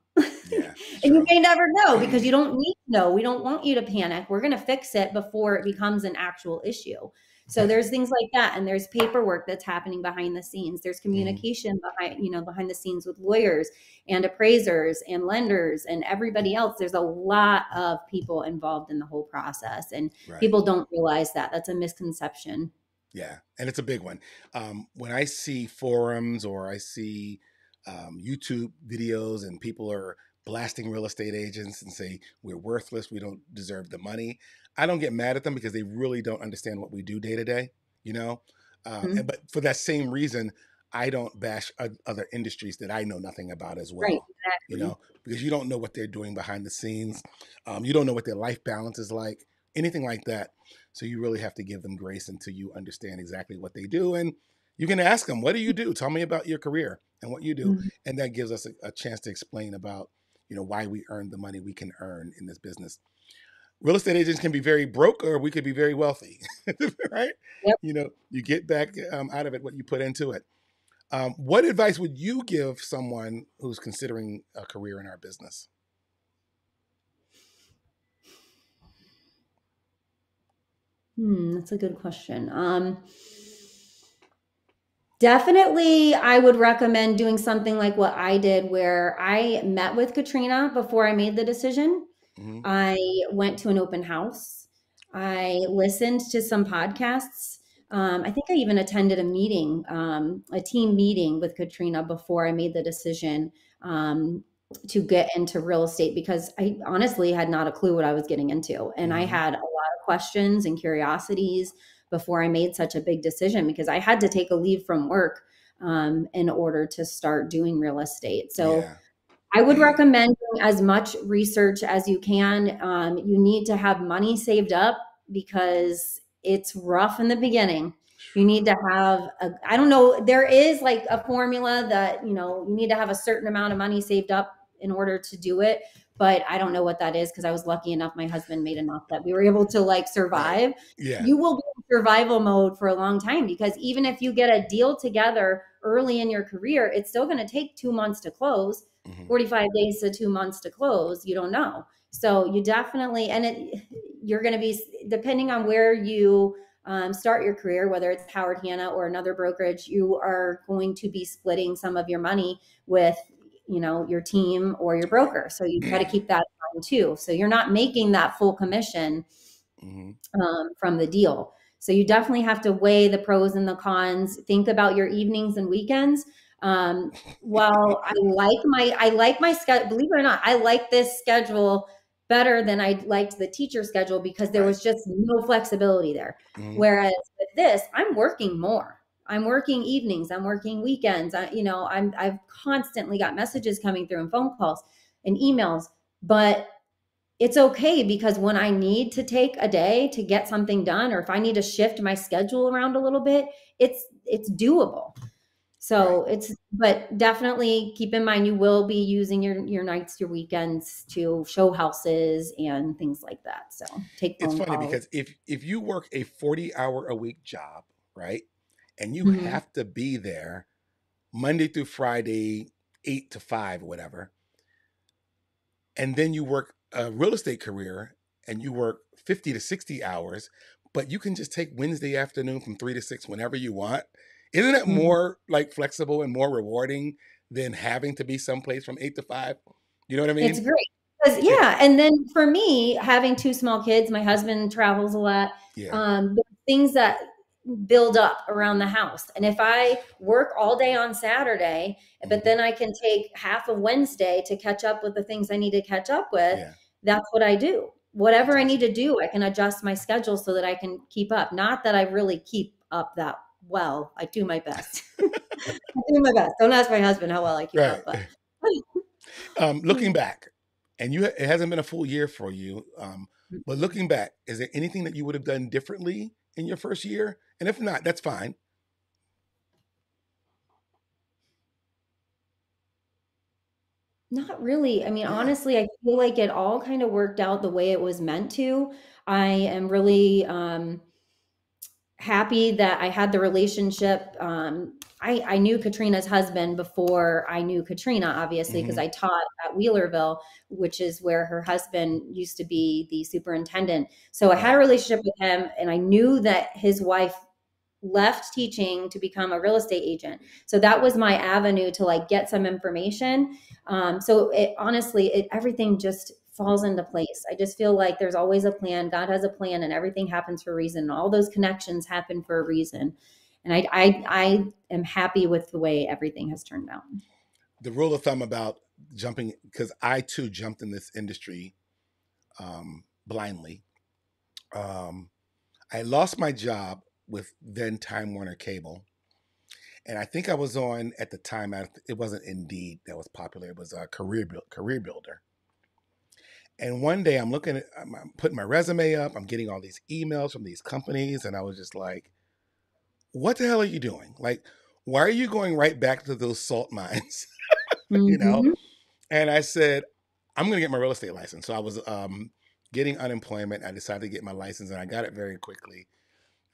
Yeah, and you may never know because you don't need to know. We don't want you to panic. We're going to fix it before it becomes an actual issue. So there's things like that, and there's paperwork that's happening behind the scenes. There's mm-hmm. communication behind, you know, behind the scenes with lawyers and appraisers and lenders and everybody else. There's a lot of people involved in the whole process, and right. people don't realize that. That's a misconception. Yeah, and it's a big one. Um, when I see forums or I see um, YouTube videos and people are blasting real estate agents and say we're worthless, we don't deserve the money. I don't get mad at them because they really don't understand what we do day to day, you know. Um, mm-hmm. and, but for that same reason, I don't bash other industries that I know nothing about as well. Right, exactly. You know, because you don't know what they're doing behind the scenes. Um, you don't know what their life balance is like, anything like that. So you really have to give them grace until you understand exactly what they do. And you can ask them, "What do you do? Tell me about your career and what you do," mm-hmm. and that gives us a, a chance to explain about you know why we earn the money we can earn in this business real estate agents can be very broke or we could be very wealthy right yep. you know you get back um, out of it what you put into it um, what advice would you give someone who's considering a career in our business hmm that's a good question um, Definitely, I would recommend doing something like what I did, where I met with Katrina before I made the decision. Mm-hmm. I went to an open house. I listened to some podcasts. Um, I think I even attended a meeting, um, a team meeting with Katrina before I made the decision. um, to get into real estate because I honestly had not a clue what I was getting into. And mm-hmm. I had a lot of questions and curiosities before I made such a big decision because I had to take a leave from work um, in order to start doing real estate. So yeah. I would recommend doing as much research as you can. Um, you need to have money saved up because it's rough in the beginning. You need to have a, I don't know, there is like a formula that, you know, you need to have a certain amount of money saved up in order to do it. But I don't know what that is because I was lucky enough. My husband made enough that we were able to like survive. Yeah. You will be in survival mode for a long time because even if you get a deal together early in your career, it's still going to take two months to close, mm-hmm. 45 days to two months to close. You don't know. So you definitely, and it, you're going to be, depending on where you um, start your career, whether it's Howard Hanna or another brokerage, you are going to be splitting some of your money with, you know, your team or your broker. So you got to keep that in mind too. So you're not making that full commission mm-hmm. um, from the deal. So you definitely have to weigh the pros and the cons. Think about your evenings and weekends. Um, while I like my, I like my schedule. Believe it or not, I like this schedule better than I liked the teacher schedule because there was just no flexibility there. Mm-hmm. Whereas with this, I'm working more. I'm working evenings. I'm working weekends. I, you know, I'm I've constantly got messages coming through and phone calls and emails, but it's okay because when I need to take a day to get something done, or if I need to shift my schedule around a little bit, it's it's doable. So right. it's but definitely keep in mind you will be using your your nights, your weekends to show houses and things like that. So take it's funny calls. because if if you work a 40 hour a week job, right? And you mm-hmm. have to be there Monday through Friday, eight to five, whatever. And then you work a real estate career and you work 50 to 60 hours, but you can just take Wednesday afternoon from three to six whenever you want. Isn't it mm-hmm. more like flexible and more rewarding than having to be someplace from eight to five? You know what I mean? It's great. Because, yeah. And then for me, having two small kids, my husband travels a lot. Yeah. Um, things that build up around the house. And if I work all day on Saturday, mm-hmm. but then I can take half of Wednesday to catch up with the things I need to catch up with, yeah. that's what I do. Whatever I need to do, I can adjust my schedule so that I can keep up. Not that I really keep up that well. I do my best. I do my best. Don't ask my husband how well I keep right. up. But. um, looking back, and you it hasn't been a full year for you, um, mm. but looking back, is there anything that you would have done differently in your first year? And if not, that's fine. Not really. I mean, honestly, I feel like it all kind of worked out the way it was meant to. I am really um, happy that I had the relationship. Um, I, I knew Katrina's husband before I knew Katrina, obviously, because mm-hmm. I taught at Wheelerville, which is where her husband used to be the superintendent. So I had a relationship with him, and I knew that his wife left teaching to become a real estate agent. So that was my avenue to like get some information. Um, so it honestly, it everything just falls into place. I just feel like there's always a plan. God has a plan, and everything happens for a reason. All those connections happen for a reason, and I I, I am happy with the way everything has turned out. The rule of thumb about jumping, because I too jumped in this industry um, blindly. Um, I lost my job with then Time Warner Cable. And I think I was on at the time. It wasn't Indeed that was popular. It was a career career builder. And one day I'm looking at, I'm putting my resume up. I'm getting all these emails from these companies, and I was just like, "What the hell are you doing? Like, why are you going right back to those salt mines?" mm-hmm. You know. Mm-hmm. And I said, "I'm going to get my real estate license." So I was um, getting unemployment. I decided to get my license, and I got it very quickly.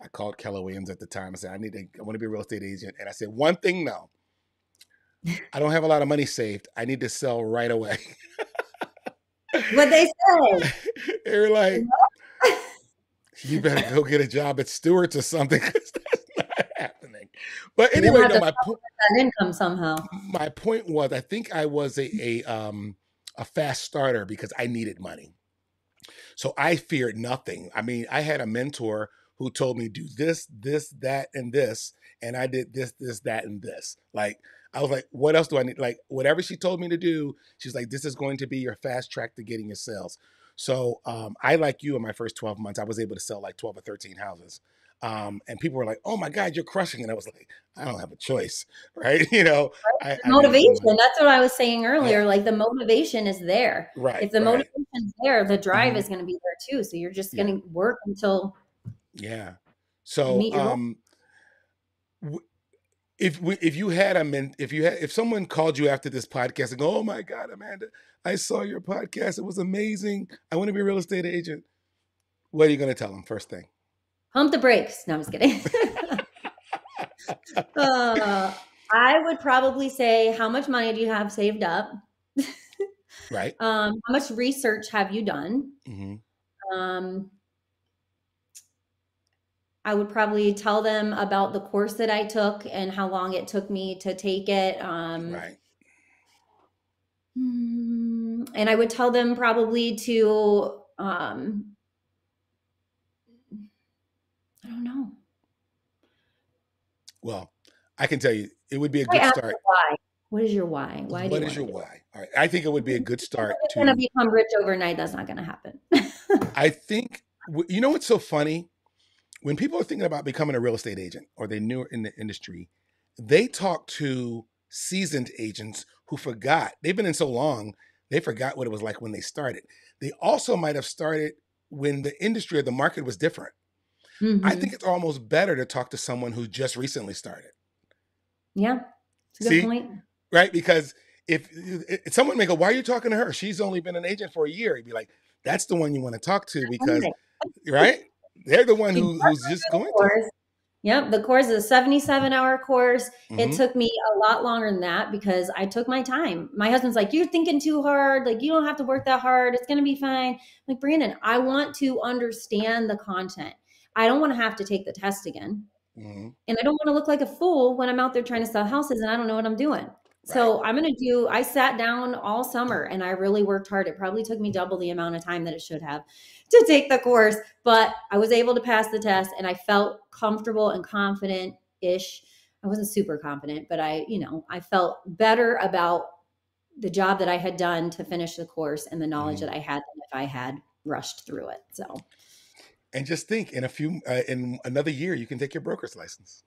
I called Keller Williams at the time. I said, I need to, I want to be a real estate agent. And I said, one thing now, I don't have a lot of money saved. I need to sell right away. what they say? they were like, you better go get a job at Stewart's or something because that's not happening. But anyway, no, my point income somehow. My point was, I think I was a a um a fast starter because I needed money. So I feared nothing. I mean, I had a mentor who told me do this, this, that, and this, and I did this, this, that, and this. Like I was like, what else do I need? Like whatever she told me to do, she's like, this is going to be your fast track to getting your sales. So um, I like you in my first 12 months, I was able to sell like 12 or 13 houses. Um, and people were like, "Oh my God, you're crushing!" And I was like, "I don't have a choice, right?" You know, I, motivation. I that's what I was saying earlier. Yeah. Like the motivation is there. Right. If the right. is there, the drive mm-hmm. is going to be there too. So you're just going to work until. Yeah. So, um, if we, if you had a men, if you had if someone called you after this podcast and go, "Oh my God, Amanda, I saw your podcast. It was amazing. I want to be a real estate agent." What are you going to tell them first thing? Pump the brakes. No, I'm just kidding. uh, I would probably say, how much money do you have saved up? right. Um, how much research have you done? Mm-hmm. Um, I would probably tell them about the course that I took and how long it took me to take it. Um, right. Mm, and I would tell them probably to um, I don't know. Well, I can tell you, it would be a good start. Why? What is your why? Why? What is your why? All right, I think it would be a good start. to going to become rich overnight. That's not going to happen. I think you know what's so funny when people are thinking about becoming a real estate agent or they're new in the industry, they talk to seasoned agents who forgot they've been in so long they forgot what it was like when they started. They also might have started when the industry or the market was different. Mm-hmm. I think it's almost better to talk to someone who just recently started. Yeah. See? point. Right? Because if, if, someone may go, why are you talking to her? She's only been an agent for a year. You'd be like, that's the one you want to talk to because, right? They're the one who, who's just going to. Yep, the course is a 77 hour course. Mm-hmm. It took me a lot longer than that because I took my time. My husband's like, You're thinking too hard. Like, you don't have to work that hard. It's going to be fine. I'm like, Brandon, I want to understand the content. I don't want to have to take the test again. Mm-hmm. And I don't want to look like a fool when I'm out there trying to sell houses and I don't know what I'm doing. Right. So I'm going to do, I sat down all summer and I really worked hard. It probably took me double the amount of time that it should have to take the course, but I was able to pass the test and I felt comfortable and confident ish. I wasn't super confident, but I, you know, I felt better about the job that I had done to finish the course and the knowledge mm-hmm. that I had than if I had rushed through it. So and just think, in a few, uh, in another year, you can take your broker's license.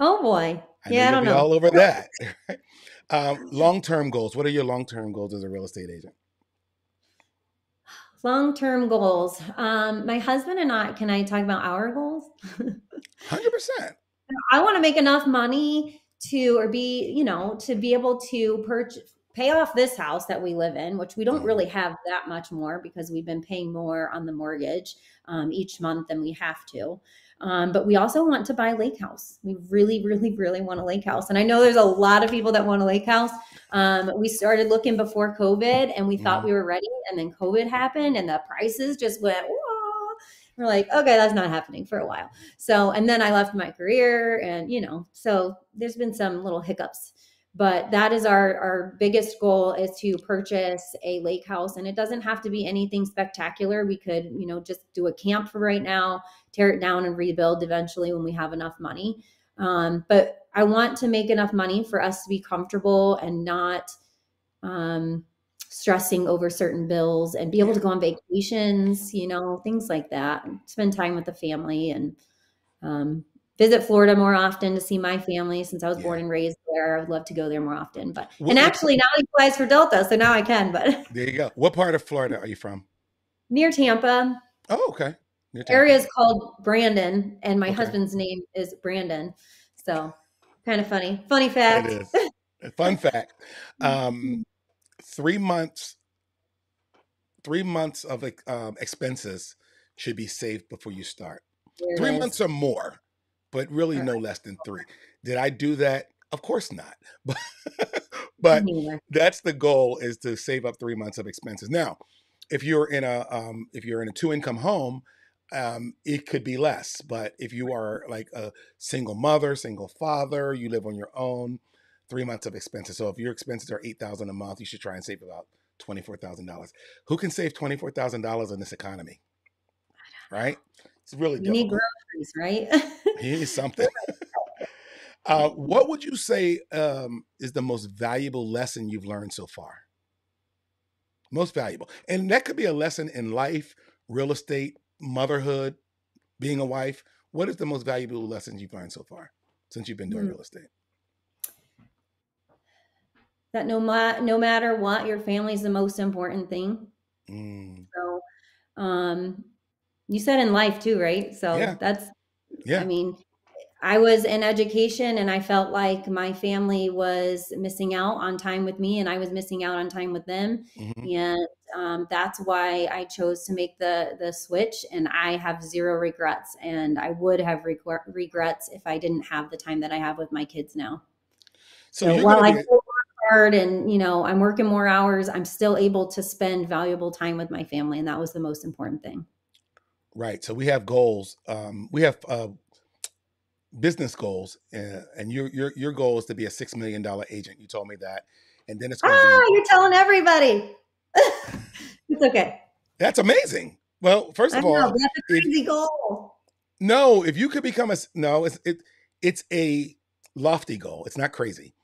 Oh boy, I yeah, I don't know. All over that. um, long-term goals. What are your long-term goals as a real estate agent? Long-term goals. Um, my husband and I. Can I talk about our goals? Hundred percent. I want to make enough money to, or be, you know, to be able to purchase pay off this house that we live in, which we don't really mm-hmm. have that much more because we've been paying more on the mortgage um, each month than we have to. Um, but we also want to buy a lake house. We really, really, really want a lake house. And I know there's a lot of people that want a lake house. Um, we started looking before COVID and we thought mm-hmm. we were ready. And then COVID happened and the prices just went, Whoa. we're like, okay, that's not happening for a while. So, and then I left my career and, you know, so there's been some little hiccups but that is our our biggest goal is to purchase a lake house and it doesn't have to be anything spectacular. We could you know just do a camp for right now tear it down and rebuild eventually when we have enough money. Um, but i want to make enough money for us to be comfortable and not um, stressing over certain bills and be able to go on vacations you know things like that spend time with the family and um, visit Florida more often to see my family since I was yeah. born and raised there. I would love to go there more often. But what, and actually now he flies for Delta, so now I can. But there you go. What part of Florida are you from? Near Tampa. Oh, okay. Area is called Brandon, and my okay. husband's name is Brandon. So kind of funny. Funny fact. It is. Fun fact. Um, three months. Three months of um, expenses should be saved before you start. There three months or more but really no less than three. Did I do that? Of course not. But but that's the goal is to save up three months of expenses. Now, if you're in a um, if you're in a two income home, um, it could be less. But if you are like a single mother, single father, you live on your own, three months of expenses. So if your expenses are eight thousand a month, you should try and save about twenty four thousand dollars. Who can save twenty four thousand dollars in this economy? Right? It's really you need groceries, right? You need something. uh, what would you say um, is the most valuable lesson you've learned so far? Most valuable, and that could be a lesson in life, real estate, motherhood, being a wife. What is the most valuable lesson you've learned so far since you've been doing Mm. real estate? that no ma- no matter what, your family is the most important thing. Mm, So, um, you said in life too, right? So Yeah. that's, yeah. I mean, I was in education and I felt like my family was missing out on time with me and I was missing out on time with them. mhm. And um, that's why I chose to make the the switch. And I have zero regrets. And I would have regre- regrets if I didn't have the time that I have with my kids now. So, So while gonna I work hard and you know I'm working more hours, I'm still able to spend valuable time with my family, and that was the most important thing. Right. So we have goals. Um, we have uh, business goals, uh, and your your your goal is to be a six million dollar agent. You told me that, and then it's going to Ah, be. you're telling everybody. it's okay. That's amazing. Well, first I of know all, that's a if- crazy goal. no, if you could become a no, it's it it's a lofty goal. It's not crazy.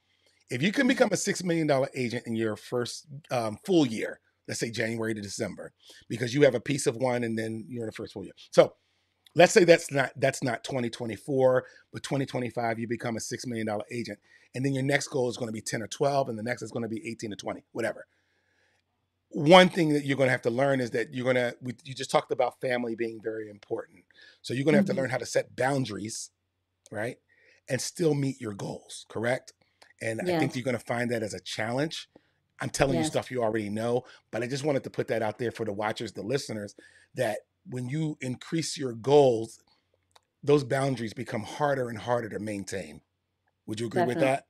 If you can become a six million dollar agent in your first um, full year, let's say January to December, because you have a piece of one, and then you're in the first full year. So let's say that's not that's not 2024 but 2025 you become a six million dollar agent and then your next goal is going to be 10 or 12 and the next is going to be 18 to 20 whatever one thing that you're going to have to learn is that you're going to we, you just talked about family being very important so you're going to have Mhm. to learn how to set boundaries right and still meet your goals correct and i think you're going to find that as a challenge i'm telling you stuff you already know but i just wanted to put that out there for the watchers the listeners that when you increase your goals, those boundaries become harder and harder to maintain. Would you agree with Definitely.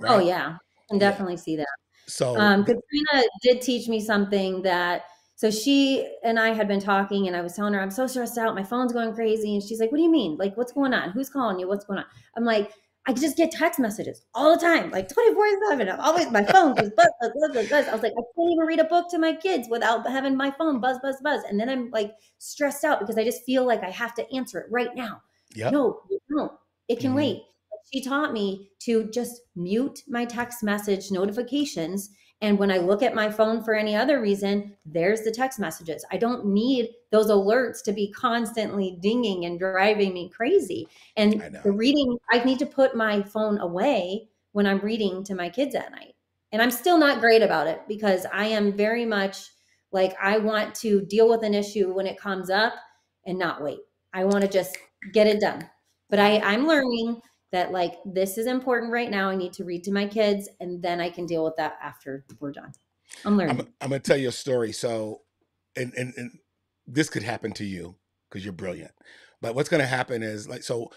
that? Oh yeah, I can Yeah. definitely see that. So, Um, Katrina did teach me something that. So she and I had been talking, and I was telling her I'm so stressed out. My phone's going crazy, and she's like, "What do you mean? Like, what's going on? Who's calling you? What's going on?" I'm like, "I just get text messages all the time, like 24 seven. I'm always my phone just buzz, buzz, buzz, buzz, buzz." I was like, I can't even read a book to my kids without having my phone buzz, buzz, buzz. And then I'm like stressed out because I just feel like I have to answer it right now. yep. No, you don't. It can Mhm. wait. She taught me to just mute my text message notifications. And when I look at my phone for any other reason, there's the text messages. I don't need those alerts to be constantly dinging and driving me crazy. And the reading, I need to put my phone away when I'm reading to my kids at night. And I'm still not great about it because I am very much like I want to deal with an issue when it comes up and not wait. I want to just get it done. But I, I'm learning that like this is important right now. I need to read to my kids and then I can deal with that after we're done. I'm learning. I'm, I'm to tell you a story. So, and, and, and this could happen to you because you're brilliant. But what's going to happen is like, so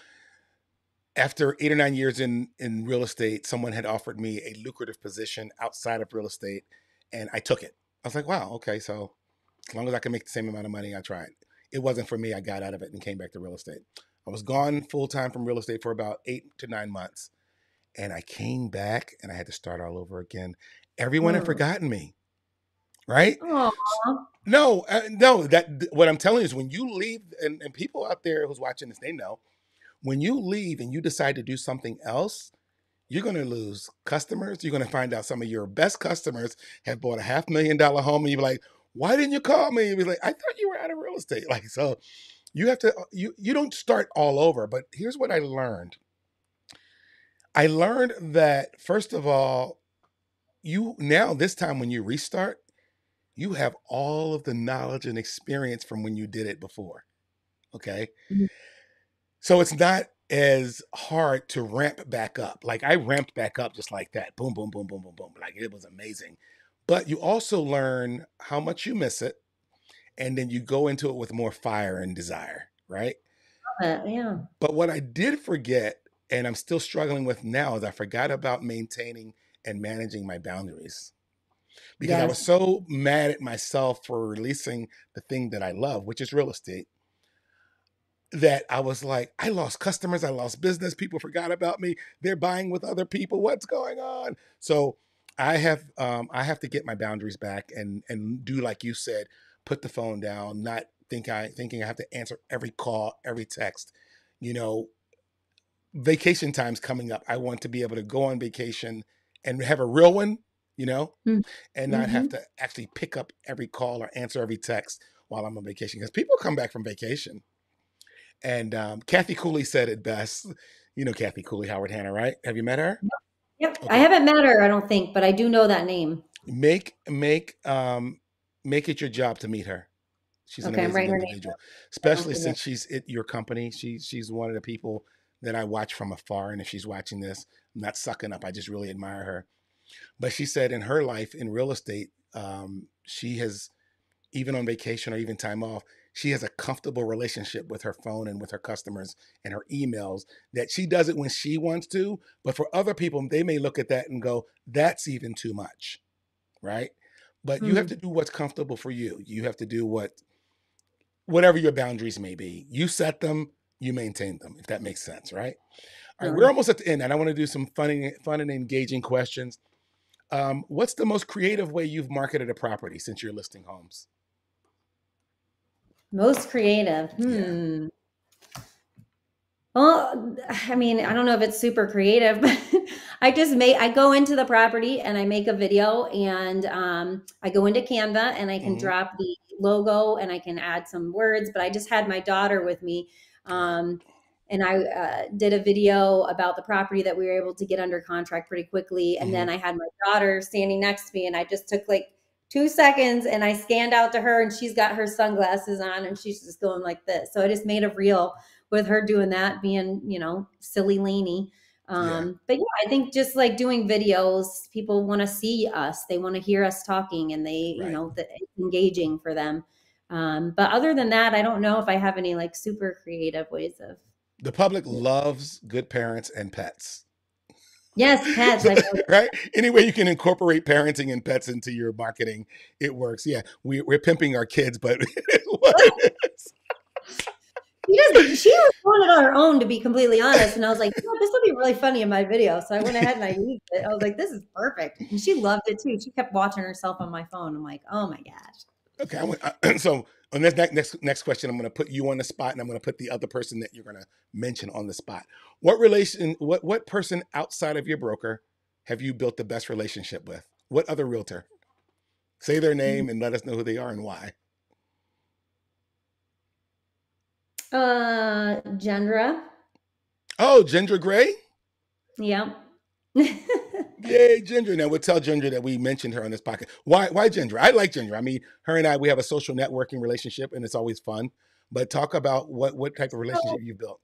after eight or nine years in, in real estate, someone had offered me a lucrative position outside of real estate and I took it. I was like, wow, okay. So as long as I can make the same amount of money, I tried. It wasn't for me. I got out of it and came back to real estate. I was gone full time from real estate for about eight to nine months. And I came back and I had to start all over again. Everyone had Oh. forgotten me. Right? Aw. No, uh, no. That th- what I'm telling you is when you leave, and, and people out there who's watching this, they know when you leave and you decide to do something else, you're going to lose customers. You're going to find out some of your best customers have bought a half million dollar home, and you're like, "Why didn't you call me?" You're like, "I thought you were out of real estate." Like, so you have to you you don't start all over. But here's what I learned. I learned that first of all, you now this time when you restart, you have all of the knowledge and experience from when you did it before. Okay. Mhm. So it's not as hard to ramp back up. Like I ramped back up just like that. Boom, boom, boom, boom, boom, boom. Like it was amazing. But you also learn how much you miss it. And then you go into it with more fire and desire, right? Uh, yeah. But what I did forget, and I'm still struggling with now, is I forgot about maintaining and managing my boundaries. Because I was so mad at myself for releasing the thing that I love, which is real estate, that I was like, I lost customers, I lost business, people forgot about me, they're buying with other people. What's going on? So I have um, I have to get my boundaries back and and do like you said, put the phone down, not think I thinking I have to answer every call, every text. You know, vacation time's coming up. I want to be able to go on vacation and have a real one, you know, mm-hmm. and not have mm-hmm. to actually pick up every call or answer every text while I'm on vacation because people come back from vacation. And um, Kathy Cooley said it best. You know Kathy Cooley, Howard Hanna, right? Have you met her? Yep. Okay. I haven't met her, I don't think, but I do know that name. Make make um make it your job to meet her. She's an okay, amazing individual, especially since she's at your company. She she's one of the people that I watch from afar. And if she's watching this, I'm not sucking up. I just really admire her. But she said in her life in real estate, um, she has, even on vacation or even time off, she has a comfortable relationship with her phone and with her customers and her emails that she does it when she wants to. But for other people, they may look at that and go, that's even too much. Right. But mm-hmm. you have hmm. to do what's comfortable for you. You have to do what, whatever your boundaries may be. You set them, you maintain them, if that makes sense, right? All right, we're almost at the end, and I want to do some fun, fun and engaging questions. Um, what's the most creative way you've marketed a property since you're listing homes? Most creative. Hmm. Yeah. Well, I mean, I don't know if it's super creative, but I just make I go into the property and I make a video and um, I go into Canva and I can mm-hmm. drop the logo and I can add some words. But I just had my daughter with me um, and I uh, did a video about the property that we were able to get under contract pretty quickly. And mm-hmm. then I had my daughter standing next to me, and I just took like two seconds and I scanned out to her, and she's got her sunglasses on, and she's just going like this. So I just made a reel with her doing that, being you know silly Lainey. Um, yeah. But yeah, I think just like doing videos, people want to see us, they want to hear us talking, and they right. you know it's engaging for them. Um, but other than that, I don't know if I have any like super creative ways of. The public loves good parents and pets. Yes, pets. so, right? Any way you can incorporate parenting and pets into your marketing, it works. Yeah, we, we're pimping our kids, but she doesn't. She was doing it on her own, to be completely honest. And I was like, this will be really funny in my video. So I went ahead and I used it. I was like, this is perfect. And she loved it too. She kept watching herself on my phone. I'm like, oh my gosh. Okay, I went, uh, so on this next, next next question, I'm going to put you on the spot, and I'm going to put the other person that you're going to mention on the spot. What relation? What what person outside of your broker have you built the best relationship with? What other realtor? Say their name mm. and let us know who they are and why. Uh, Gendra. Oh, Gendra Gray. Yeah. Yay, Ginger. Now we'll tell Ginger that we mentioned her on this podcast. Why why Ginger? I like Ginger. I mean, her and I we have a social networking relationship and it's always fun. But talk about what what type of relationship so, you've built.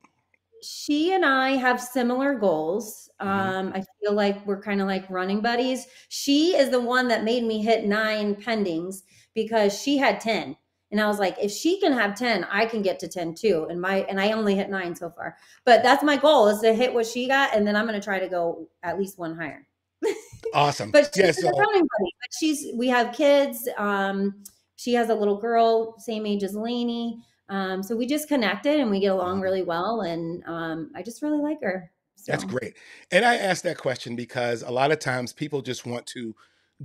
She and I have similar goals. Mm-hmm. Um, I feel like we're kind of like running buddies. She is the one that made me hit nine pendings because she had 10. And I was like, if she can have 10, I can get to 10 too. And my and I only hit nine so far. But that's my goal is to hit what she got. And then I'm gonna try to go at least one higher. Awesome. but she's yeah, so. buddy. But she's we have kids. Um, she has a little girl, same age as Lainey. Um, so we just connected and we get along really well. And um, I just really like her. So. That's great. And I asked that question because a lot of times people just want to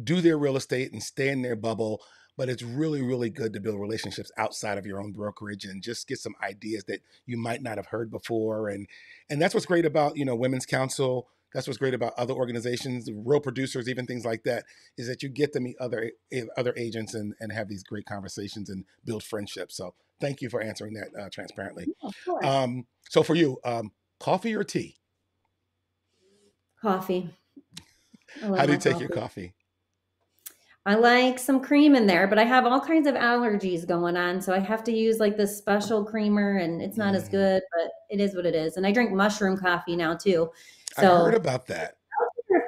do their real estate and stay in their bubble but it's really really good to build relationships outside of your own brokerage and just get some ideas that you might not have heard before and and that's what's great about you know women's council that's what's great about other organizations, real producers, even things like that, is that you get to meet other eh, other agents and, and have these great conversations and build friendships. So thank you for answering that uh, transparently. um, so for you, um, coffee or tea? Coffee. How do you take coffee. your coffee? I like some cream in there, but I have all kinds of allergies going on. So I have to use like this special creamer and it's not mm. as good, but it is what it is. And I drink mushroom coffee now too. So I heard about that.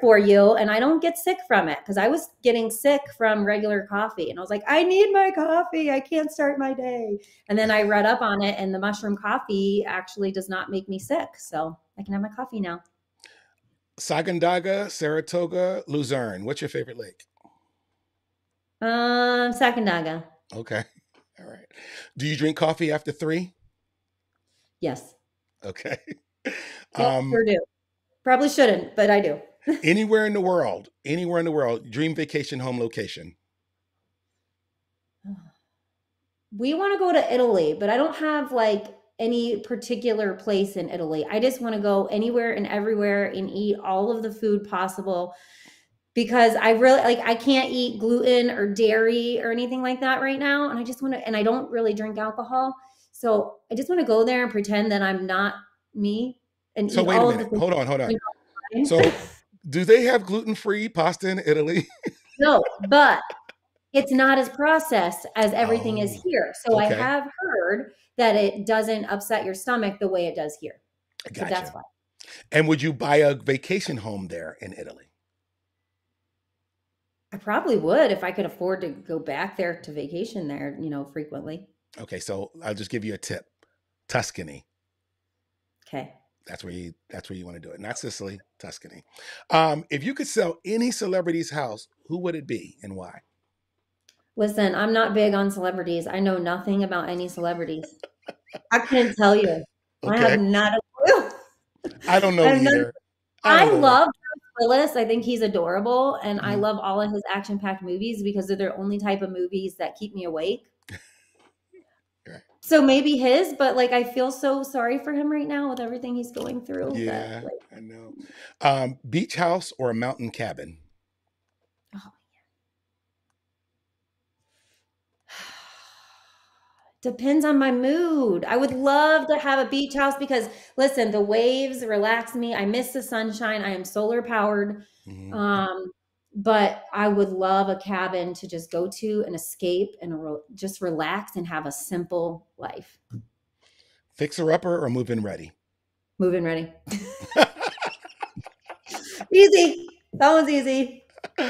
For you, and I don't get sick from it because I was getting sick from regular coffee, and I was like, I need my coffee. I can't start my day. And then I read up on it, and the mushroom coffee actually does not make me sick, so I can have my coffee now. Sacandaga, Saratoga, Luzerne. What's your favorite lake? Um, Sacandaga. Okay. All right. Do you drink coffee after three? Yes. Okay. um, sure do. Probably shouldn't, but I do. anywhere in the world, anywhere in the world, dream vacation home location. we want to go to Italy, but I don't have like any particular place in Italy. I just want to go anywhere and everywhere and eat all of the food possible because I really like I can't eat gluten or dairy or anything like that right now and I just want to and I don't really drink alcohol. So I just want to go there and pretend that I'm not me and so wait a minute. Hold on, hold on. So do they have gluten-free pasta in Italy? no, but it's not as processed as everything oh, is here. So okay. I have heard that it doesn't upset your stomach the way it does here. Gotcha. So that's why. And would you buy a vacation home there in Italy? I probably would if I could afford to go back there to vacation there, you know, frequently. Okay, so I'll just give you a tip. Tuscany. Okay. That's where you that's where you want to do it. Not Sicily, Tuscany. Um, if you could sell any celebrity's house, who would it be and why? Listen, I'm not big on celebrities. I know nothing about any celebrities. I couldn't tell you. Okay. I have not a clue. I don't know I either. I, I love Willis. I think he's adorable, and mm-hmm. I love all of his action-packed movies because they're the only type of movies that keep me awake. So maybe his, but like I feel so sorry for him right now with everything he's going through. Yeah, that, like, I know. Um, beach house or a mountain cabin? Depends on my mood. I would love to have a beach house because listen, the waves relax me. I miss the sunshine. I am solar powered. Mm-hmm. Um, but I would love a cabin to just go to and escape and re- just relax and have a simple life. Fixer upper or move in ready? Move in ready. easy. That one's easy.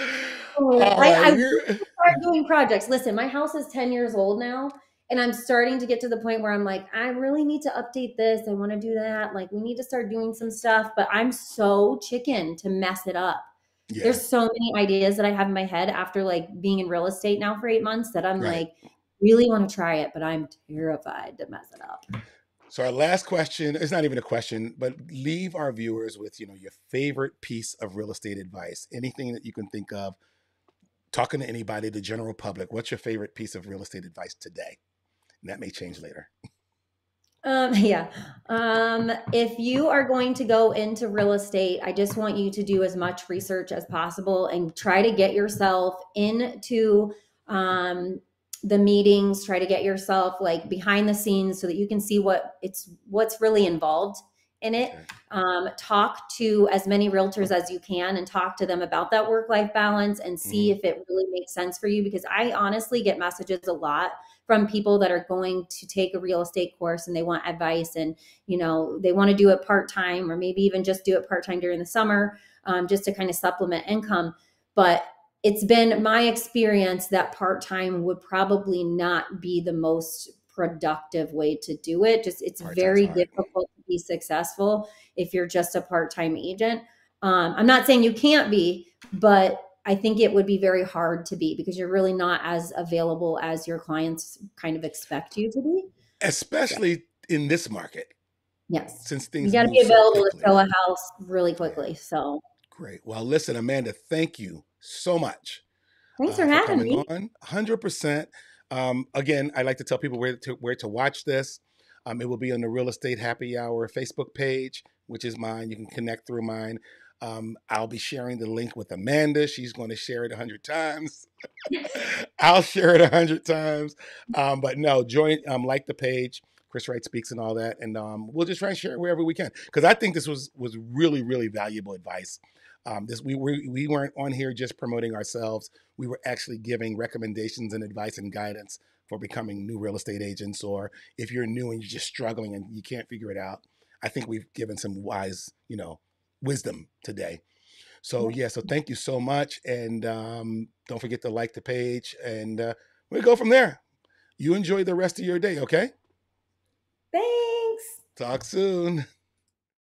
Oh, I, I start doing projects. Listen, my house is 10 years old now and I'm starting to get to the point where I'm like, I really need to update this. I want to do that. Like, we need to start doing some stuff, but I'm so chicken to mess it up. Yeah. There's so many ideas that I have in my head after like being in real estate now for eight months that I'm right. like, really want to try it, but I'm terrified to mess it up. So our last question is not even a question, but leave our viewers with, you know, your favorite piece of real estate advice, anything that you can think of, talking to anybody, the general public. What's your favorite piece of real estate advice today? And that may change later. Um, yeah. Um, if you are going to go into real estate, I just want you to do as much research as possible and try to get yourself into um, the meetings, try to get yourself like behind the scenes so that you can see what it's what's really involved in it. Um, talk to as many realtors as you can and talk to them about that work life balance and see mm-hmm. if it really makes sense for you. Because I honestly get messages a lot from people that are going to take a real estate course and they want advice and you know they want to do it part time or maybe even just do it part time during the summer um, just to kind of supplement income. But it's been my experience that part time would probably not be the most productive way to do it. Just it's Part-time's very hard. difficult to be successful if you're just a part-time agent. Um, I'm not saying you can't be, but I think it would be very hard to be because you're really not as available as your clients kind of expect you to be. Especially yeah. in this market. Yes. Since things you got to be available so to sell a house really quickly. So great. Well, listen, Amanda, thank you so much. Thanks uh, for having me. On 100%. Um, again, I like to tell people where to where to watch this. Um, it will be on the Real Estate Happy Hour Facebook page, which is mine. You can connect through mine. Um, I'll be sharing the link with Amanda. She's going to share it a hundred times. I'll share it a hundred times. Um, but no, join, um, like the page. Chris Wright speaks and all that, and um, we'll just try and share it wherever we can because I think this was was really really valuable advice. Um, this we were we weren't on here just promoting ourselves. We were actually giving recommendations and advice and guidance for becoming new real estate agents, or if you're new and you're just struggling and you can't figure it out. I think we've given some wise, you know, wisdom today. So yeah, so thank you so much, and um, don't forget to like the page, and uh, we go from there. You enjoy the rest of your day, okay? Thanks. Talk soon.